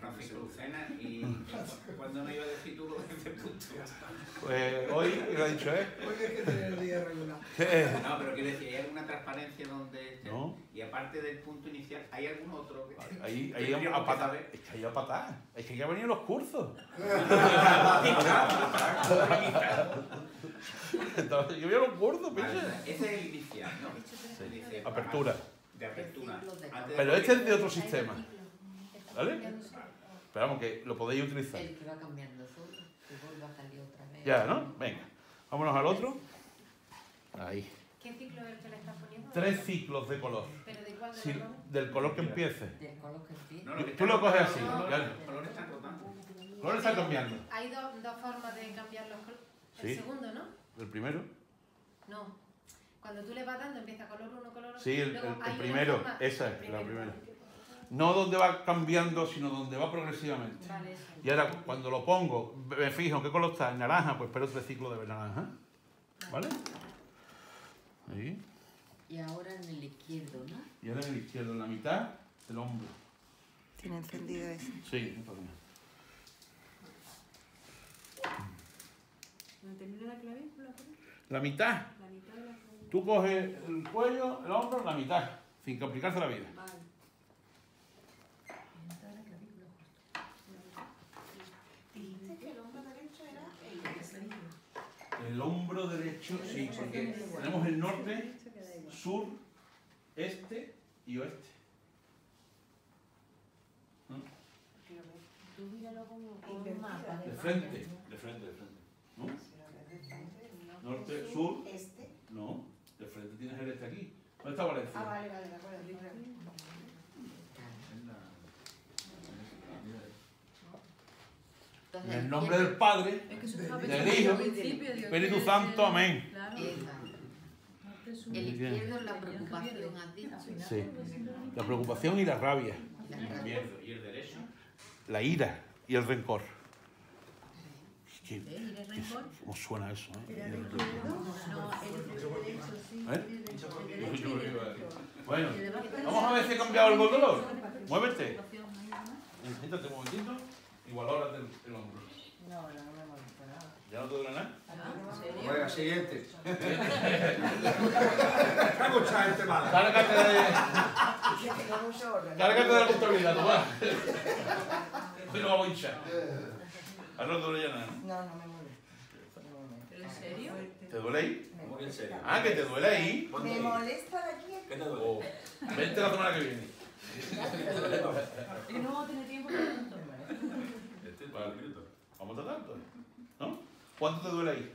Francisco Lucena y [laughs] cuando no iba a decir tú lo de ese punto. Pues hoy lo ha dicho, ¿eh? Hoy es que tener el día regular. [laughs] No, pero quiero decir, ¿hay alguna transparencia donde esté? No. Y aparte del punto inicial, ¿hay algún otro que Ahí, ahí a que patar. saber? Es que ahí a patar. Es que ya venían los cursos. [laughs] Entonces, yo veo los cursos, piensa. ese es el inicial, ¿no? Dice, Apertura. De apertura. Pero este es de otro Hay sistema. ¿Vale? Pero vamos, que lo podéis utilizar. El que va cambiando solo, que vuelva a salir otra vez. Ya, ¿no? Venga. Vámonos al otro. Ahí. ¿Qué ciclo es el que le estás poniendo? Tres ciclos de color. ¿Pero de cuál de Si- los dos? del color que empiece. Del color que empieza. No, Tú lo coges así, los claro. Los colores están rotando. El color está cambiando. Hay dos, dos formas de cambiar los colores. El Sí. segundo, ¿no? El primero. No. Cuando tú le vas dando empieza color uno, color otro. Sí, el, el- el primero. forma- Esa es la primera. No donde va cambiando, sino donde va progresivamente. Vale, eso. Y ahora, cuando lo pongo, me fijo en qué color está, en naranja, pues espero tres ciclos de naranja. ¿Vale? Ahí. Y ahora en el izquierdo, ¿no? Y ahora en el izquierdo, en la mitad del hombro. Tiene encendido ese. Sí, un poco más. ¿No entendí la clavícula? La mitad. La mitad de la clavícula. Tú coges el cuello, el hombro, la mitad. Sin complicarse la vida. Vale. Dijiste que el hombro derecho era el hombro derecho, sí, porque tenemos el norte, sur, este y oeste. De de frente, de frente, de frente. ¿No? Norte, sur, Este. no. De frente tienes el este aquí. ¿Dónde está Valencia? Ah, vale, vale, de acuerdo. de acuerdo. Entonces, En el nombre del Padre, Es que Del Hijo, Espíritu Santo, amén. Claro. El izquierdo es la preocupación, has dicho. Sí. La preocupación y la rabia. La Y el, y el derecho. La ira y el rencor. Que- ¿Eh? ¿Y el rencor? ¿Cómo suena eso? eh? No, el derecho, sí. ¿Eh? Bueno, vamos a ver si he cambiado el dolor. Muévete. Muévete. Siéntate un momentito. Igual ahora el, el hombro. No, no, no me molesta nada. ¿Ya no te duele nada? ¿En serio? Venga, siguiente. Mucha gente mala. Cárgate de, cárgate de la contabilidad, Tomás. Hoy no vamos a hinchar. Ahora no te duele ya nada. No, no me molesta. No me molesta. ¿Pero en serio? ¿Te duele ahí? Me ¿Cómo que en serio? Ah, que te duele ahí. Me molesta de aquí. ¿Qué te duele? Oh, vente la semana que viene. [laughs] Que no a tener tiempo para minuto. Vamos a tratar. ¿No? ¿Cuánto te duele ahí?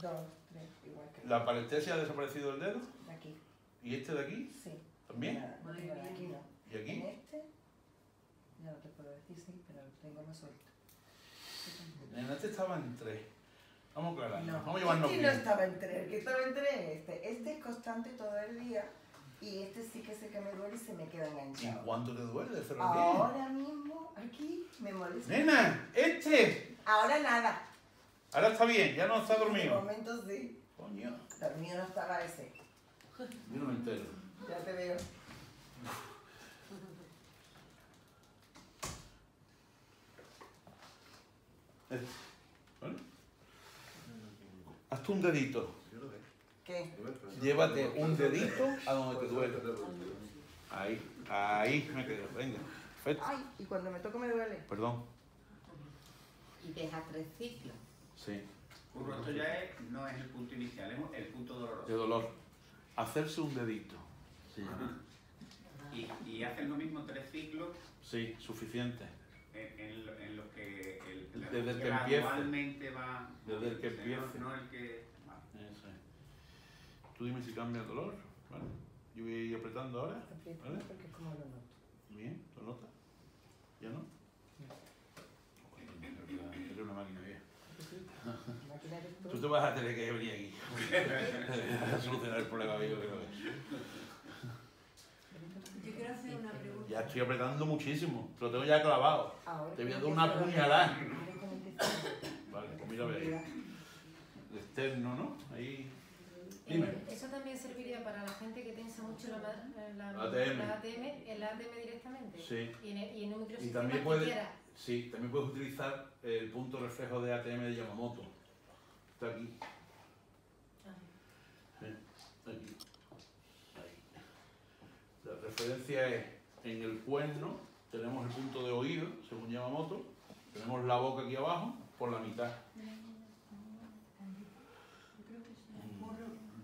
Dos, tres, igual que ¿La parestesia ha desaparecido del dedo? de aquí. ¿Y este de aquí? Sí. ¿También? Nada, no tengo de aquí no. ¿Y En aquí? este, ya no te puedo decir sí, pero tengo más suelto. En este estaba en tres. Vamos a aclarar. No, Vamos a llevarnos este no estaba en tres, el que estaba en tres es este. Este es constante todo el día y este sí que sé que me duele y se me queda ¿Y enganchado. cuánto te duele de 0 a 10? Ahora mismo, aquí, me molesta. Nena, este. Ahora nada. Ahora está bien, ya no está dormido. momento sí. Coño, Dormido no estaba ese. yo no me entero. Ya te veo. Este. ¿Vale? Hazte un dedito. ¿Qué? Llévate un dedito a donde te duele. Ahí, ahí me quedo. Venga, perfecto. Ay, y cuando me toco me duele. Perdón. Y deja tres ciclos. Sí, Curro, esto ya es, no es el punto inicial, es el punto de doloroso. dolor. Hacerse un dedito. Sí, Y, y hacen lo mismo tres ciclos sí suficiente. en, en, lo- en los que el, Desde el que empiece. gradualmente va. Desde el que empiece. No, no el que. Tú dime si cambia el dolor. ¿vale? Yo voy a ir apretando ahora. ¿Vale? porque es como lo noto. Bien, ¿lo notas? ¿Ya no? Eres una máquina vieja. Tú. Te vas a tener que venir aquí. [laughs] a solucionar el problema, amigo. creo que. Yo quiero hacer una pregunta. Ya estoy apretando muchísimo. Te lo tengo ya clavado. Ahora Te voy a dar una puñalada. Vale, pues mira a ver ahí. El externo, ¿no? Ahí. Dime. Eh, eso también serviría para la gente que tensa mucho la, la, la, ATM. ATM, el ATM directamente. Sí. Y en, el- y en un Y microsistema también que puedes, quiera. sí, también puedes utilizar el punto reflejo de ATM de Yamamoto. Está aquí. Sí, aquí. Ahí. La referencia es en el cuerno, tenemos el punto de oído, según Yamamoto, tenemos la boca aquí abajo, por la mitad.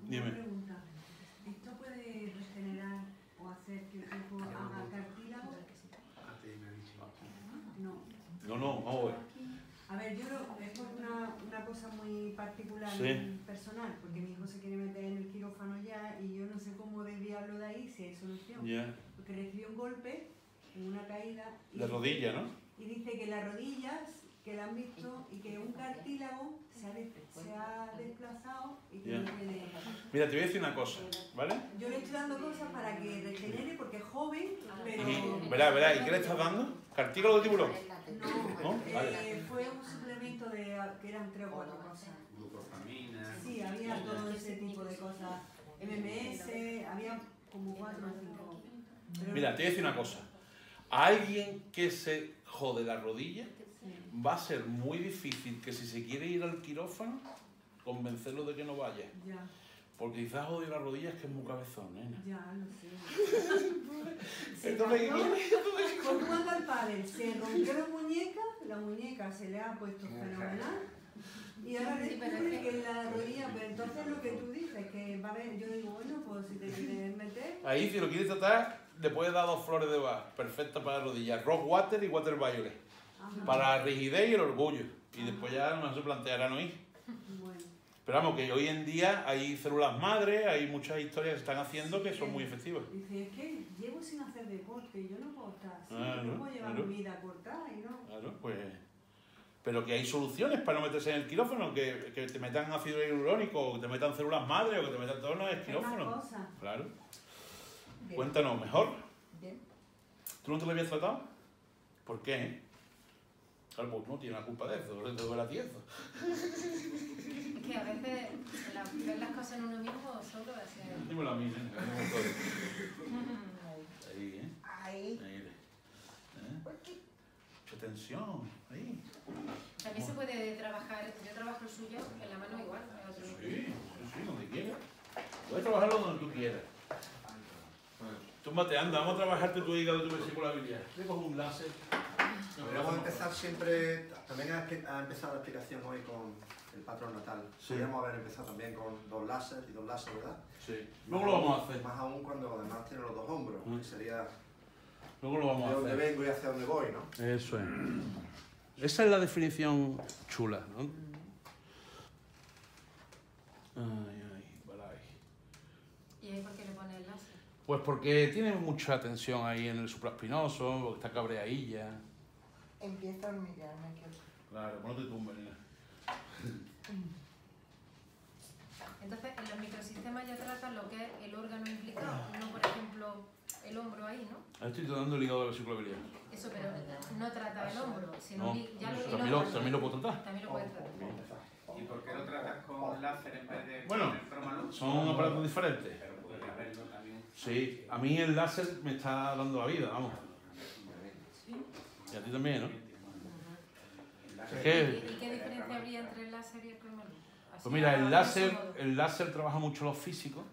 Dime. Una pregunta. ¿Esto puede regenerar o hacer que el cuerpo haga cartílago? No. No, no, vamos a ver. A ver, yo lo- es por una, una cosa muy particular Sí. personal, porque mi hijo se quiere meter en el quirófano ya y yo no sé cómo desviarlo de ahí, si hay solución. Ya. Porque recibió un golpe en una caída. y- La rodilla, ¿no? Y dice que las rodillas, que la han visto, y que un cartílago se ha, des- se ha desplazado y que no tiene... Mira, te voy a decir una cosa, ¿vale? Yo le estoy dando cosas para que regenere porque es joven, pero... Y, verá, verá, ¿y qué le estás dando? ¿Cartílago de tiburón? No, ¿No? Vale. eh, fue un suplemento de que eran tres o cuatro cosas. Glucosamina. Sí, había todo ese tipo de cosas. MMS, había como cuatro o cinco. Pero- Mira, te voy a decir una cosa. A alguien que se jode la rodilla, va a ser muy difícil que si se quiere ir al quirófano, convencerlo de que no vaya. Ya, Porque quizás jodido la rodilla es que es muy cabezón, nena. ya, lo sé. [laughs] Entonces, ¿qué quieres? fue jugando al pádel, se rompió la muñeca, la muñeca se le ha puesto fenomenal. Y ahora Sí, pero descubre es que la rodilla, pues entonces lo que tú dices, que va a haber, yo digo, bueno, pues si te quieres meter, Ahí, si lo quieres tratar, le puedes dar dos flores de Bach, perfectas para la rodilla. Rock Water y Water Violet. Para la rigidez y el orgullo. Y después ya no se planteará no ir. bueno. Pero vamos, que hoy en día hay células madre, hay muchas historias que se están haciendo que son muy efectivas. Dice, es que llevo sin hacer deporte y yo no puedo estar así, Claro, no puedo llevar claro. mi vida cortada y no. Claro, pues. Pero que hay soluciones para no meterse en el quirófano, que, que te metan ácido hialurónico, o que te metan células madre, o que te metan todo en el quirófano. Claro. Bien. Cuéntanos, ¿mejor? Bien. ¿Tú no te lo habías tratado? ¿Por qué? Claro, pues no tiene la culpa de eso, de duele a ti eso. Es [laughs] que a veces la- ver las cosas en uno mismo solo es... eh, Dímelo a mí, todo. [laughs] Ahí, ¿eh? Ahí. Ahí, ¿eh? Mucha tensión, ahí. También se puede trabajar, yo trabajo el suyo en la mano igual, Sí, sí, sí, donde quieras. Puedes trabajarlo donde tú quieras. Túmbate, anda, vamos a trabajarte tu hígado, tu vesícula biliar. Te cojo un láser. Podríamos empezar siempre, también ha empezado la explicación hoy con el patrón natal. Sí. Podríamos haber empezado también con dos láser y dos láser, ¿verdad? Sí. Luego lo vamos a hacer. Más aún cuando además tiene los dos hombros, Mm. que sería Luego lo vamos de a dónde hacer. vengo y hacia dónde voy, ¿no? Eso es. Esa es la definición chula, ¿no? Ay, ay, balay. ¿Y ahí por qué le pone el láser? Pues porque tiene mucha tensión ahí en el supraespinoso, porque está cabreadilla. Empieza a hormiguearme aquí. Claro, no te tumbes, nena. Entonces, en los microsistemas ya tratan lo que es el órgano implicado, no por ejemplo el hombro ahí, ¿no? Estoy tratando el hígado de la vesícula biliar. Eso, pero no trata el hombro, sino No, ya lo, también lo- también lo puedo tratar. También lo puedes tratar. ¿Y por qué lo tratas con láser en vez de Bueno, con el cromaluz? son aparatos diferentes. Pero puede haberlo también. Sí, a mí el láser me está dando la vida, vamos. Y a ti también, ¿no? ¿Y, qué diferencia habría entre el láser y el cromaluz? Así pues mira, el láser, el láser trabaja mucho lo físico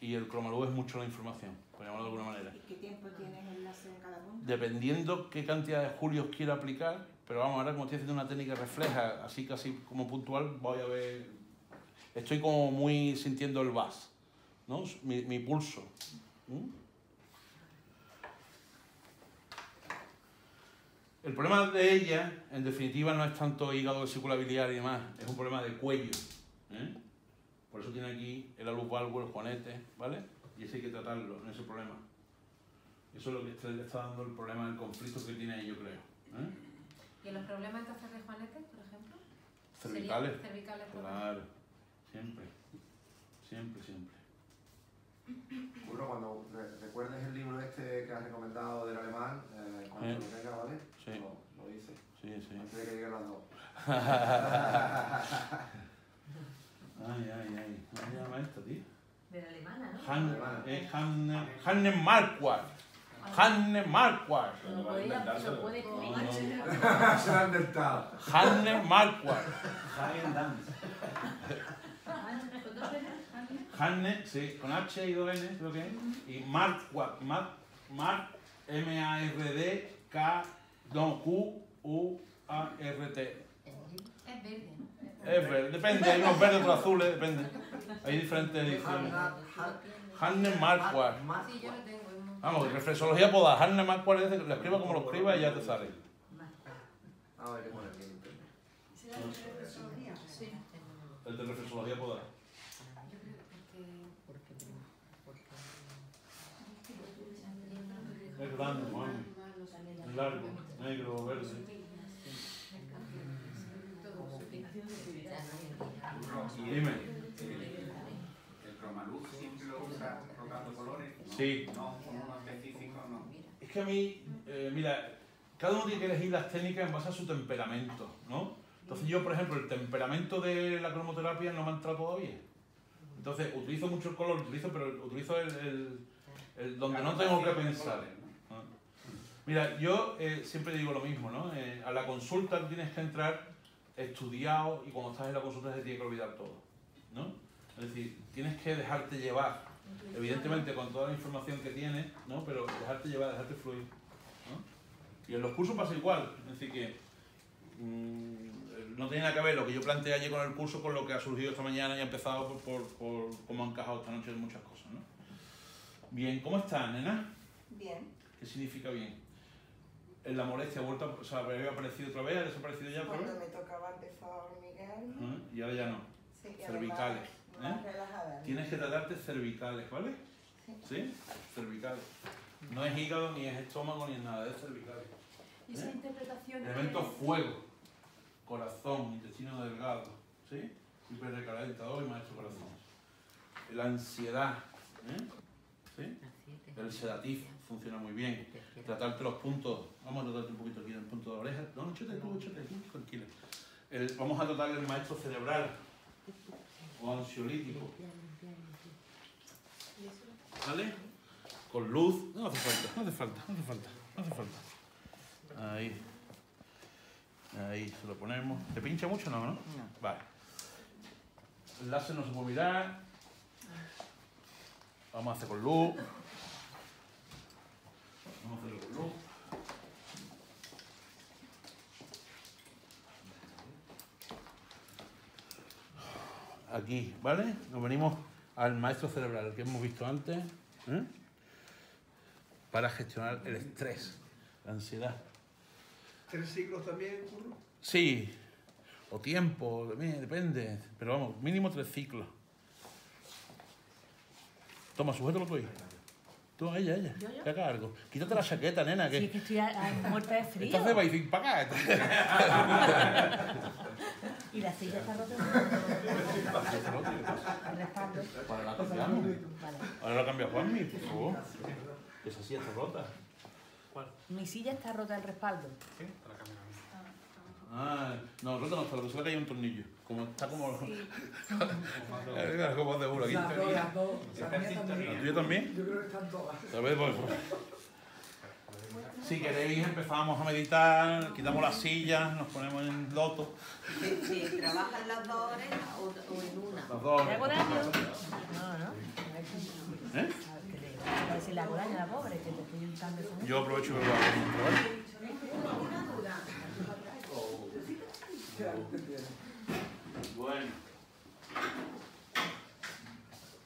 y el cromaluz es mucho la información, por llamarlo de alguna manera. ¿Y qué tiempo tienes el láser en cada punto? Dependiendo qué cantidad de julios quiera aplicar, pero vamos, ahora como estoy haciendo una técnica refleja, así casi como puntual, voy a ver... Estoy como muy sintiendo el VAS, ¿no? Mi, mi pulso. ¿Mm? El problema de ella, en definitiva, no es tanto hígado, vesícula biliar y demás, es un problema de cuello. ¿eh? Por eso tiene aquí el alus valgus, el juanete, ¿vale? Y ese hay que tratarlo, no es el problema. Eso es lo que está- le está dando el problema, el conflicto que tiene ahí, yo creo. ¿eh? ¿Y en los problemas entonces de Juanete, por ejemplo? Cervicales. Cervicales Claro, siempre, siempre, siempre. Curro, cuando re- recuerdes el libro este que has recomendado del alemán, eh, cuando lo tenga, ¿vale? Sí. Lo, lo dices. Sí, sí. Antes de que lleguen las dos. [laughs] Ay, ay, ay. ¿Cómo se llama esto, tío? Han, eh, Han, Hanne Marquardt. Hanne Marquardt. Lo puede, lo puede No, no. [laughs] Se lo han. Hanne Marquardt. Hagen Dance. [laughs] Hanne, sí, con H y dos N, creo que es. Y Marquardt. Mar, Mar, M-A-R-D, K, no, Q-U-A-R-T. Es verde, ¿no? Es verde, depende, hay unos verdes, otros azules, depende. Hay diferentes ediciones. Hanne Marquardt. Sí, yo lo tengo. Vamos, reflexología podada. Hanne Marquardt lo escriba como lo escriba y ya te sale. A ver, ¿qué pone aquí en internet? ¿Será de reflexología? Sí. El de reflexología podada. Es grande, mami. Es largo, negro, verde. Dime. El, cromaluz siempre lo usa rotando colores. Sí. No, con uno específico, no. Es que a mí, eh, mira, cada uno tiene que elegir las técnicas en base a su temperamento, ¿no? Entonces yo, por ejemplo, el temperamento de la cromoterapia no me ha entrado todavía. Entonces utilizo mucho el color, utilizo, pero utilizo el, el- el donde no tengo que pensar. Mira, yo eh, siempre digo lo mismo, ¿no? Eh, a la consulta tú tienes que entrar estudiado y cuando estás en la consulta se tiene que olvidar todo, ¿no? Es decir, tienes que dejarte llevar, evidentemente con toda la información que tienes, ¿no? Pero dejarte llevar, dejarte fluir, ¿no? Y en los cursos pasa igual, es decir que mm, no tiene nada que ver lo que yo planteé ayer con el curso con lo que ha surgido esta mañana y ha empezado por, por, por cómo ha encajado esta noche en muchas cosas, ¿no? Bien, ¿cómo estás, nena? Bien. ¿Qué significa bien? En la molestia ha vuelto, a- o sea, había aparecido otra vez, ha desaparecido ya otra vez. Cuando me tocaba empezar a hormiguear, Ajá, Y ahora ya no. sí, cervicales. más ¿eh? Tienes que tratarte cervicales, ¿vale? ¿Sí? Cervicales. No es hígado, ni es estómago, ni es nada, es cervicales. Y esa interpretación. Elementos fuego, corazón, intestino delgado, ¿sí? Hiperrecalentador y maestro corazón. La ansiedad, ¿eh? ¿sí? El sedativo funciona muy bien. Tratarte los puntos, vamos a tratarte un poquito aquí en el punto de la oreja. No, échate tú, échate tú, tranquila. El- vamos a tratar el maestro cerebral o ansiolítico, ¿vale? Con luz, no hace falta, no hace falta, no hace falta, no hace falta. Ahí. Ahí se lo ponemos. ¿Te pincha mucho no, no? Vale. El láser no se puede mirar. Vamos a hacer con luz. Aquí, ¿vale? Nos venimos al maestro cerebral, el que hemos visto antes, ¿eh? para gestionar el estrés, la ansiedad. ¿Tres siglos también, Curro? Sí, o tiempo, también, depende, pero vamos, mínimo tres ciclos. Toma, sujétalo tú ahí. Tú, a ella, ella, ¿Yo, yo? que haga algo. Quítate la chaqueta, nena, que... Sí, que estoy a- a- muerta de frío. Estás de Baizín para acá. [laughs] Y la silla está rota. El respaldo. Para la cambiamos. Ahora la cambia Juanmi, por favor. Esa silla está rota. Mi silla está rota el respaldo. Ah, no, rota no está, lo que se le caído un tornillo. Como está como... [laughs] como de uno aquí. Las dos, las dos. La ¿La también. Yo creo que están todas. A ver, pues, Si queréis empezamos a meditar, quitamos las sillas, nos ponemos en loto. Sí, sí, ¿Trabajan las dos orejas o, o en una? Las dos. ¿Le hago daño? No, no. ¿Eh? Si le hago daño a la pobre, que te estoy untando eso. Yo aprovecho y me a ¿vale? Una duda. Bueno.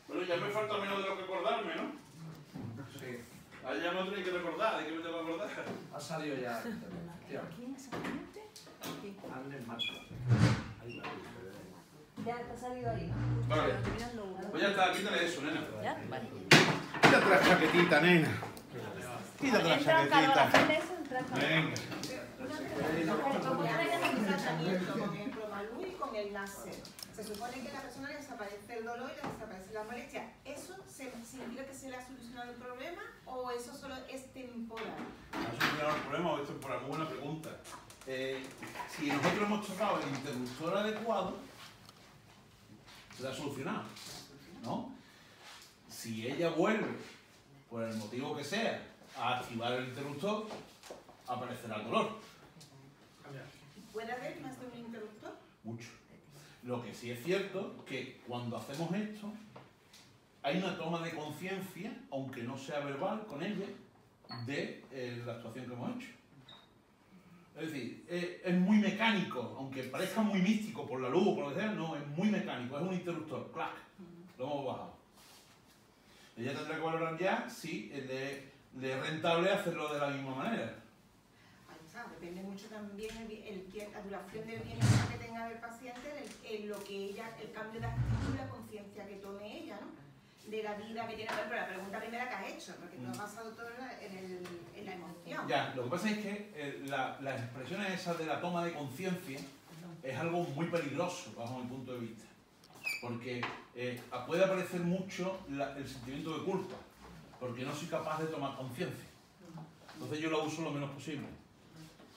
Bueno, ya me falta menos de lo que acordarme, ¿no? Sí. Ahí ya no tenéis que recordar, ¿de qué me tengo que acordar? Ha salido ya. ¿Quién exactamente? Anden más. Ya te ha salido ahí. Vale. Pues ya está, quítale eso, nena. ¿Ya? Vale. Quítate la chaquetita, nena. Quítate la chaquetita. Venga. ¿Cómo es el láser? Se supone que a la persona le desaparece el dolor y le desaparece la molestia. ¿Eso se- significa que se le ha solucionado el problema o eso solo es temporal? No solucionado el problema, esto es por alguna buena pregunta. Eh, si nosotros hemos tocado el interruptor adecuado, se ha solucionado, ¿no? Si ella vuelve, por el motivo que sea, a activar el interruptor, aparecerá el dolor. ¿Puede haber más? Mucho. Lo que sí es cierto que cuando hacemos esto, hay una toma de conciencia, aunque no sea verbal con ella, de eh, la actuación que hemos hecho. Es decir, eh, es muy mecánico, aunque parezca muy místico por la luz o por lo que sea, no, es muy mecánico, es un interruptor, clac, lo hemos bajado. Ella tendrá que valorar ya si le, le es rentable hacerlo de la misma manera. Depende mucho también el, la duración del bienestar que tenga el paciente, el, el lo que ella, el cambio de actitud y la conciencia que tome ella, ¿no? De la vida que tiene que ver, pero la pregunta primera que has hecho, porque tú has basado todo en la, en la emoción. Ya, lo que pasa es que eh, la- las expresiones esas de la toma de conciencia es algo muy peligroso bajo mi punto de vista. Porque eh, puede aparecer mucho la- el sentimiento de culpa, porque no soy capaz de tomar conciencia. Entonces yo lo uso lo menos posible.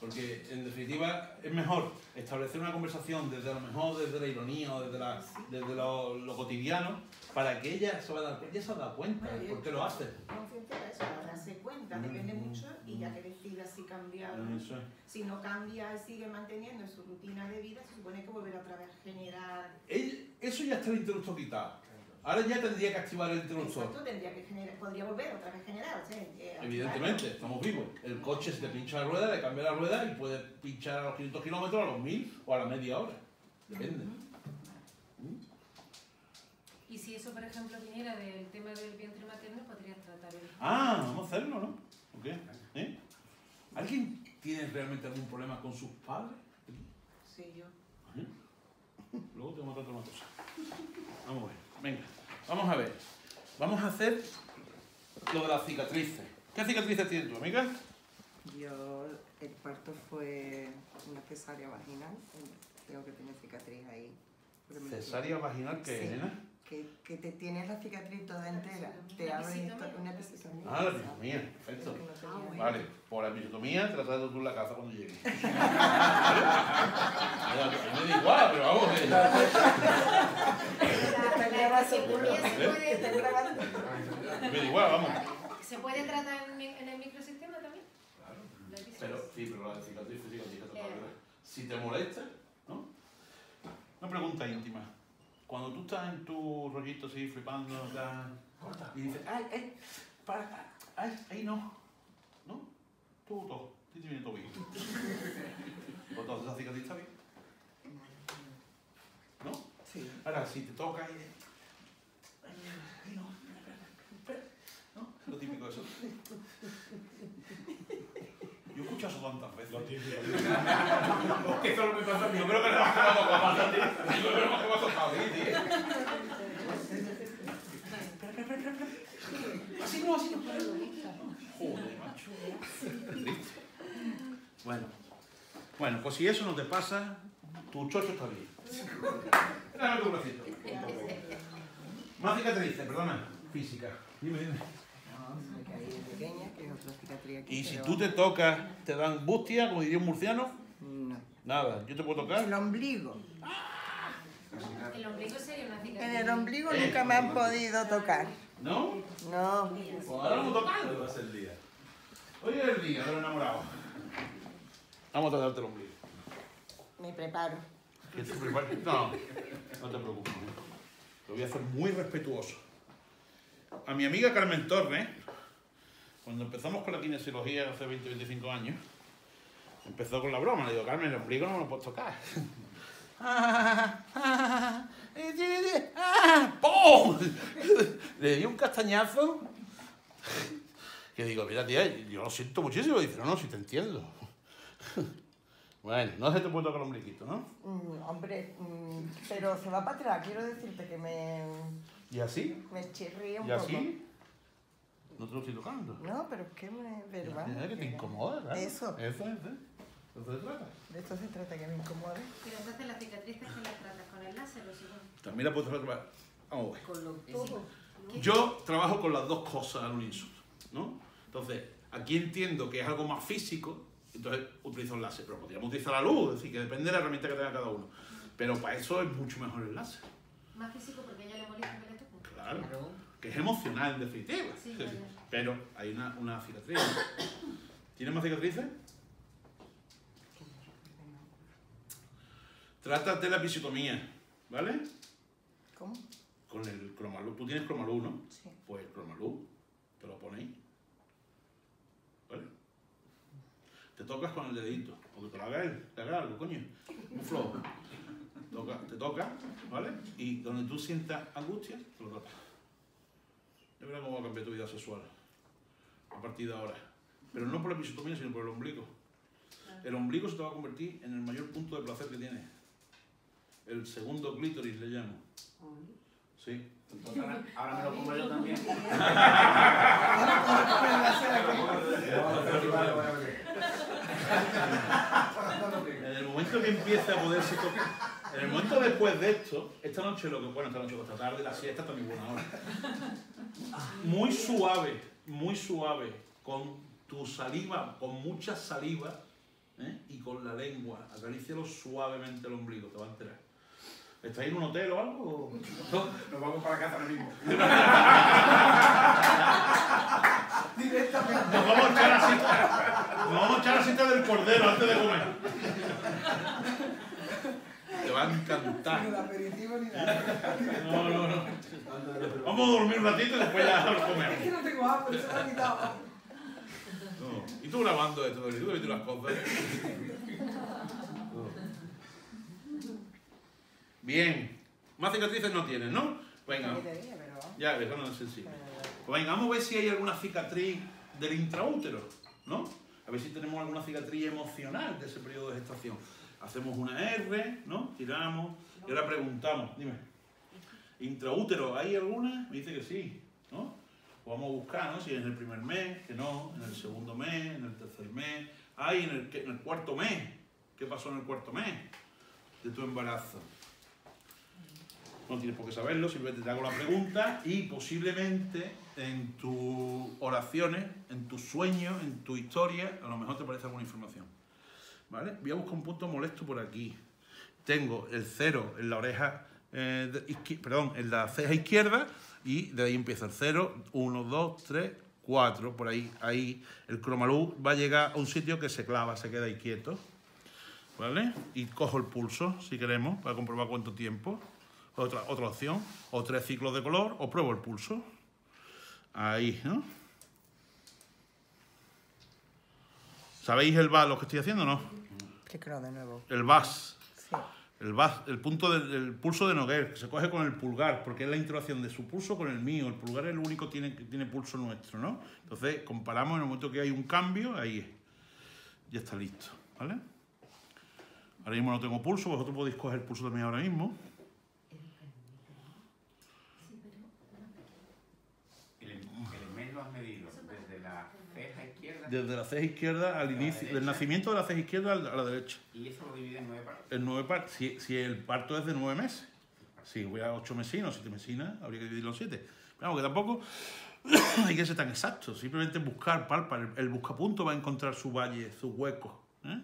Porque en definitiva es mejor establecer una conversación desde a lo mejor desde la ironía o desde, la- desde lo, lo cotidiano para que ella se va a dar ella se dado cuenta de por qué lo hace. Conciencia de eso, darse cuenta, depende mucho y ya que decida si cambiar o no. Si no cambia y sigue manteniendo su rutina de vida, se supone que volverá otra vez a generar. Eso ya está el interruptor quitado. Ahora ya tendría que activar el interruptor. Exacto, tendría que generar, podría volver otra vez a generar. O sea, eh, Evidentemente, estamos vivos. El coche se te pincha la rueda, le cambia la rueda y puede pinchar a los 500 kilómetros, a los 1000 o a la media hora. Depende. Y si eso, por ejemplo, viniera del tema del vientre materno, podrías tratar el... Ah, vamos a hacerlo, ¿no? ¿O qué? ¿Eh? ¿Alguien tiene realmente algún problema con sus padres? Sí, yo. ¿Eh? Luego te voy a contar otra cosa. Vamos a ver. Venga, vamos a ver. Vamos a hacer lo de las cicatrices. ¿Qué cicatrices tienes tú, amiga? Yo, el parto fue una cesárea vaginal. Tengo que tener cicatriz ahí. Cesárea vaginal, ¿qué, Sí. nena? Que, que te tienes la cicatriz toda entera. Te abres una episiotomía. Ah, la episiotomía, perfecto. Ah, Vale, por la episiotomía te la traes tú en la casa cuando llegue. [laughs] ¿Vale? A mí me da igual, pero vamos. eh. [laughs] Me da igual, vamos. se puede tratar en, el microsistema también. La episiotomía. Pero, sí, pero la cicatriz física. Si te molesta, ¿no? Una pregunta íntima. Cuando tú estás en tu rollito así, flipando, y dices, ay, ay, para, ay, ay, no, ¿no? Tú, todo, viene todo bien. ¿O toda esa cicatriz está bien? ¿No? Sí. Ahora, si te toca y... Ay, ay, no, espera, espera, ¿no? Lo típico de eso. Yo he escuchado eso tantas veces. Lo típico. [laughs] que solo me pasa a mí. Yo creo que no va a pasar a ti. Yo creo que me tocado a ti, tío. Así no, así no. Joder, macho. Bueno. Bueno, pues si eso no te pasa, tu chocho está bien. Dame tu bracito. Más cicatrices, perdona. Física. Dime, dime. No, me caí de pequeña, que es otra cicatriz aquí. Y si pero- tú te tocas, te dan bustia, como diría un murciano, No. nada. ¿Yo te puedo tocar? El ombligo. El ombligo sería una cicatriz. En el ombligo nunca me han podido tocar. ¿No? No. Pues ahora vamos a tocarlo. Va a ser el día. Hoy es el día de los enamorados. Vamos a tratarte el ombligo. Me preparo. ¿Que te prepares? No, no te preocupes. Lo voy a hacer muy respetuoso. A mi amiga Carmen Torres, cuando empezamos con la kinesiología hace 20 25 años, empezó con la broma. Le digo, Carmen, el ombligo no me lo puedes tocar. [laughs] ¡Pum! Le di un castañazo. Que digo, mira, tía, yo lo siento muchísimo. Dice, no, no, si te entiendo. Bueno, no se te puede tocar el ombliguito, ¿no? Mm, hombre, mm, pero se va para atrás. Quiero decirte que me, ¿Y así? me chirría un ¿Y poco. así? No te lo estoy tocando. No, pero es que me... Mira, vamos, que te incomoda, ¿verdad? Eso. Eso es, ¿eh? Eso se trata. De esto se trata, que me incomode. Pero entonces las cicatrices que las tratas con el láser o si. También la puedes tratar. Vamos a ver. Con lo todo. Yo trabajo con las dos cosas al unísono, ¿no? Entonces, aquí entiendo que es algo más físico, entonces utilizo el láser, pero podríamos utilizar la luz, es decir, que depende de la herramienta que tenga cada uno. Pero para eso es mucho mejor el láser. Más físico porque a ella le molesta que le. Claro. Que es emocional en definitiva. Sí. Pero hay una, una cicatriz. ¿Tienes más cicatrices? Trátate la episiotomía, ¿vale? ¿Cómo? Con el cromalú. Tú tienes cromalú, ¿no? Sí. Pues el cromalú, te lo ponéis. ¿Vale? Te tocas con el dedito, porque te lo haga él, te haga algo, coño. Un flojo. Toca, te toca, ¿vale? Y donde tú sientas angustia, te lo tapas. Ya verás cómo va a cambiar tu vida sexual a partir de ahora. Pero no por la episiotomía, sino por el ombligo. El ombligo se te va a convertir en el mayor punto de placer que tienes. El segundo clítoris le llamo. Sí. Entonces ahora, ahora me lo pongo yo también. [laughs] En el momento que empiece a poderse tocar, en el momento después de esto, esta noche lo que, bueno, esta noche, esta tarde, la siesta está muy buena ahora. Muy suave, muy suave, con tu saliva, con mucha saliva, ¿eh? y con la lengua, acarícialo suavemente el ombligo, te va a enterar. ¿Estáis en un hotel o algo? Nos vamos para casa ahora mismo. [laughs] Nos vamos a echar la cinta, nos vamos a echar la cinta del cordero antes de comer. Te va a encantar. Ni el aperitivo ni nada. No, no, no. Vamos a dormir un ratito y después ya lo Es que comemos. no tengo hambre, se me ha quitado. No. Y tú grabando esto, y tú viendo las cosas. Bien. Más cicatrices no tienes, ¿no? Venga. ¿Qué te? Pero vamos. Ya eso no es sencillo. Pues venga, vamos a ver si hay alguna cicatriz del intraútero, ¿no? A ver si tenemos alguna cicatriz emocional de ese periodo de gestación. Hacemos una R, ¿no? Tiramos y ahora preguntamos, dime. ¿Intraútero hay alguna? Me dice que sí, ¿no? Vamos a buscar, ¿no? Si es en el primer mes, que no, en el segundo mes, en el tercer mes, hay en el, en el cuarto mes. ¿Qué pasó en el cuarto mes de tu embarazo? No tienes por qué saberlo, simplemente te hago la pregunta y posiblemente en tus oraciones, en tus sueños, en tu historia, a lo mejor te aparece alguna información. ¿Vale? Voy a buscar un punto molesto por aquí. Tengo el cero en la oreja, eh, perdón, en la ceja izquierda y de ahí empieza el cero, uno, dos, tres, cuatro, por ahí, ahí el cromalú va a llegar a un sitio que se clava, se queda ahí quieto. ¿Vale? Y cojo el pulso, si queremos, para comprobar cuánto tiempo. Otra, otra opción, o tres ciclos de color, o pruebo el pulso. Ahí, ¿no? ¿Sabéis el VAS lo que estoy haciendo o no? Explícalo de nuevo. El VAS. Sí. El VAS, el punto del el pulso de Noguer, que se coge con el pulgar, porque es la interacción de su pulso con el mío. El pulgar es el único que tiene, que tiene pulso nuestro, ¿no? Entonces, comparamos en el momento que hay un cambio, ahí es. Ya está listo, ¿vale? Ahora mismo no tengo pulso, vosotros podéis coger el pulso también ahora mismo. El, el mes lo has medido desde la ceja izquierda Desde la ceja izquierda al inicio, del nacimiento de la ceja izquierda al- a la derecha. y eso lo divide en nueve partes. El nueve par- si, si el parto es de nueve meses. Si hubiera ocho mesinos, siete mesinas, habría que dividirlo en siete. Pero vamos, que tampoco [coughs] hay que ser tan exacto. Simplemente buscar, palpar. El, el buscapunto va a encontrar su valle, su hueco. ¿eh?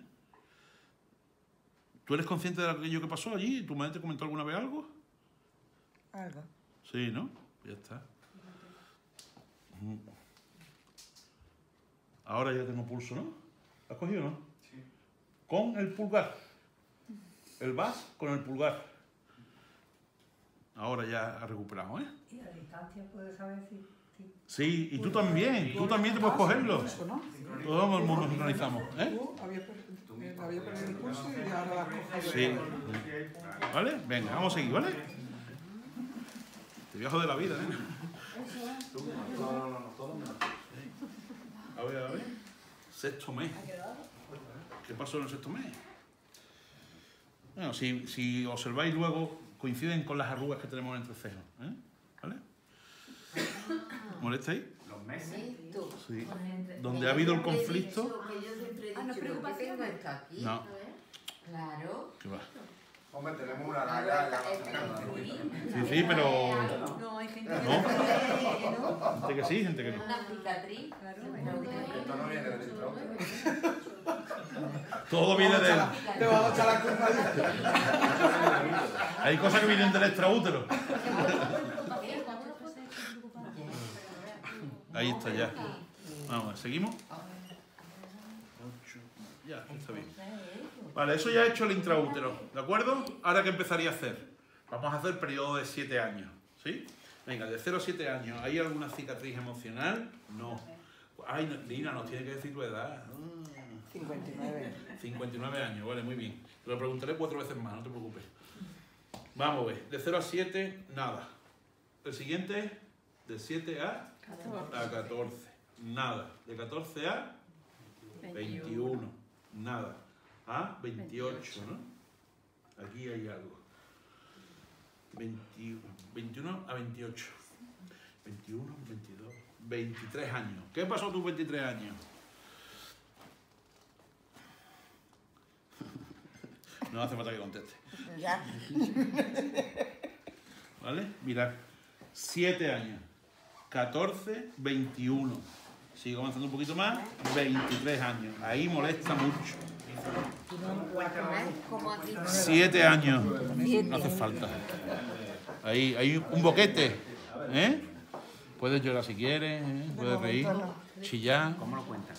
¿Tú eres consciente de aquello que pasó allí? ¿Tu madre te comentó alguna vez algo? Algo. Sí, ¿no? Ya está. Ahora ya tengo pulso, ¿no? ¿Lo has cogido, no? Sí. Con el pulgar. El vas con el pulgar. Ahora ya ha recuperado, ¿eh? Y a distancia puedes saber si... si- Sí, y tú también. Tú también te puedes cogerlo. Todo el mundo sincronizamos, ¿eh? Tú habías per- eh, habías perdido el pulso y ahora la coges. Sí. ¿Vale? Venga, vamos a seguir, ¿vale? Te viajo de la vida, ¿eh? No, no, no, no, todo no. A ver, a ver. Sexto mes. ¿Qué pasó en el sexto mes? Bueno, si, si observáis luego, coinciden con las arrugas que tenemos entre cejas. ¿eh? ¿Vale? ¿Molesta ahí? Los meses. Sí. Donde ha habido el conflicto. Ah, no aquí. No. Claro. ¿Qué va? Hombre, tenemos una larga. Sí, sí, pero. No, hay gente que no. Gente que sí, gente que no. Una cicatriz. Esto no viene del. Todo viene de. Te vamos a echar la culpa ahí. Hay cosas que vienen del extraútero. Ahí está ya. Vamos, a ver, seguimos. Ya, está bien. Vale, eso ya he hecho el intraútero, ¿de acuerdo? Ahora, ¿qué empezaría a hacer? Vamos a hacer periodo de 7 años, ¿sí? Venga, de 0 a 7 años, ¿hay alguna cicatriz emocional? No. Ay, no, Lina, nos tiene que decir tu edad. Ah. 59. 59 años, vale, muy bien. Te lo preguntaré cuatro veces más, no te preocupes. Vamos a ver, de 0 a 7, nada. El siguiente, de 7 a, a 14, nada. De 14 a 21, nada. A 28, ¿no? Aquí hay algo. 21, 21 a 28. 21, 22, 23 años. ¿Qué pasó a tus 23 años? [laughs] No hace falta que conteste. Ya. [laughs] ¿Vale? Mirad. 7 años. 14, 21. Sigo avanzando un poquito más. 23 años. Ahí molesta mucho. 7 años. No hace falta. Ahí hay un boquete. ¿Eh? Puedes llorar si quieres, ¿eh? puedes reír, chillar. ¿Cómo lo cuentas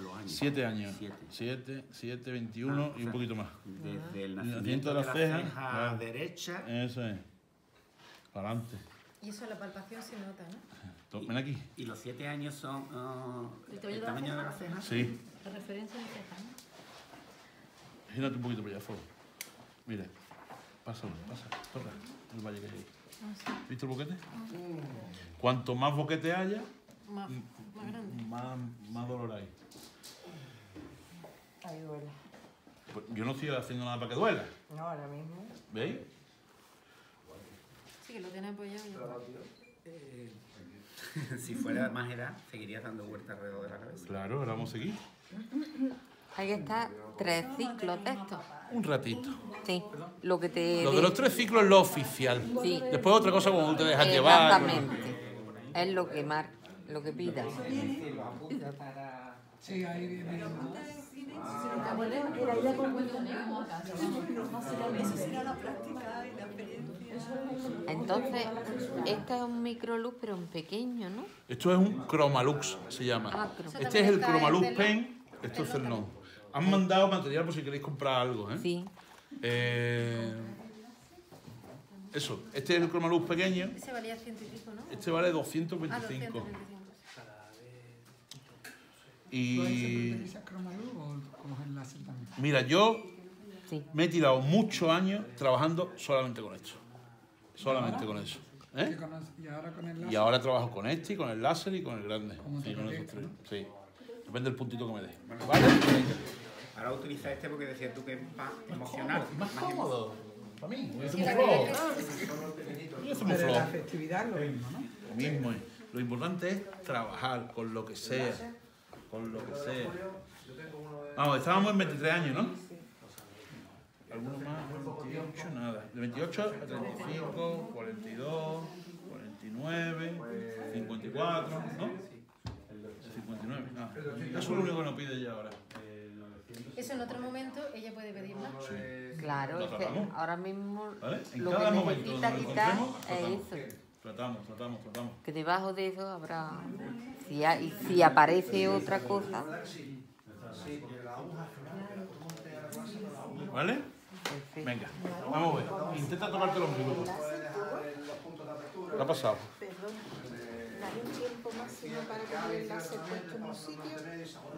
los años. 7 años. Siete. 7, 7, 21 Ah, y un sea, poquito más. Desde el nacimiento de las cejas. ceja claro. derecha. Eso es. Para adelante. Y eso la palpación se nota, ¿no? Ven aquí. Y los siete años son ah, ¿El tamaño de la de ceja? la ceja. Sí. La referencia de ceja, ¿no? Gírate un poquito para allá, favor. Mira. Pásalo, pasa. Toca el valle que hay ahí. ¿Viste el boquete? Cuanto más boquete haya, Más, más grande. más, más dolor hay. Ahí duele. Pues yo no estoy haciendo nada para que duela. No, ahora mismo. ¿Veis? Sí, que lo tiene apoyado ya. Eh, [laughs] si fuera más edad, seguirías dando vueltas alrededor de la cabeza. Claro, ahora vamos a seguir. Hay que estar tres ciclos de estos. Un ratito. Sí, lo que te... Lo de los tres ciclos es lo oficial. Sí. Después otra cosa como te dejas llevar. Exactamente. Es lo que mar, lo que pida. Sí, ahí viene. Eso será la práctica y la experiencia. Entonces, este es un microluz, pero en pequeño, ¿no? Esto es un Chromalux, se llama. Ah, Chroma- Este es el Chromalux Pen, esto es el no. Han mandado material por si queréis comprar algo, ¿eh? Sí. Eh, eso, este es el Chromalux pequeño, Ese valía ciento y pico, ¿no? este vale Ah, 225. 225. ¿Tú Y dices cromaluz o como es el láser también? mira, yo Sí. me he tirado muchos años trabajando solamente con esto. Solamente con eso. ¿eh? Y ahora con el láser. Y ahora trabajo con este, y con el láser y con el grande. Sí, con esos tres. ¿no? Sí. Depende del puntito que me dé. Bueno, ¿Vale? Ahora utiliza este porque decías tú que es más emocional. Más cómodo. Para mí. A hacer Sí, un la festividad es lo mismo, ¿no? Lo mismo es. Lo importante es trabajar con lo que sea. Con lo que sea. Vamos, estábamos en 23 años, ¿no? Algunos más, 28, nada. De 28 a 35, 42, 49, 54, ¿no? De 59, nada. Eso es lo único que nos pide ella ahora. Eso en otro momento ella puede pedir más. Claro, es que ahora mismo ¿Vale? En lo cada que momento necesita quitar es tratamos. eso. Tratamos, tratamos, tratamos. Que debajo de eso habrá... Si, hay- si aparece otra cosa, ¿Vale? Venga, vamos a ver. Intenta tocarte el ombligo. ¿Qué ha pasado? ¿Hay un tiempo máximo para que el láser puesto en un sitio?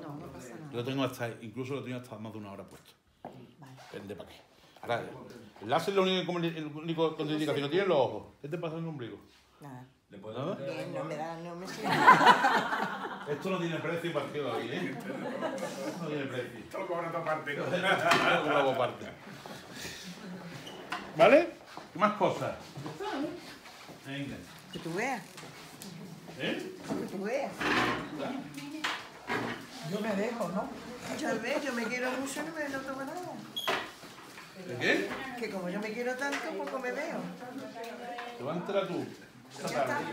No, no pasa nada. Lo tengo hasta, incluso lo tengo hasta más de una hora puesto. Depende para qué. Ahora, el láser lo único, comuni- el único contraindicación que tiene es los ojos. ¿Qué te pasa en el ombligo? Nada. ¿Le puedes dar? Bien, no me da, no me [laughs] Esto no tiene precio partido aquí, ¿eh? No tiene precio. Esto lo cobra otra parte. Lo [laughs] aparte. ¿Vale? ¿Qué más cosas? Venga. Que tú veas, ¿Eh? que tú veas. Yo me dejo, ¿no? Muchas veces yo me quiero mucho y no me no tomo nada. ¿De qué? Que como yo me quiero tanto, poco me veo. Te vas a enterar tú. Esta tarde.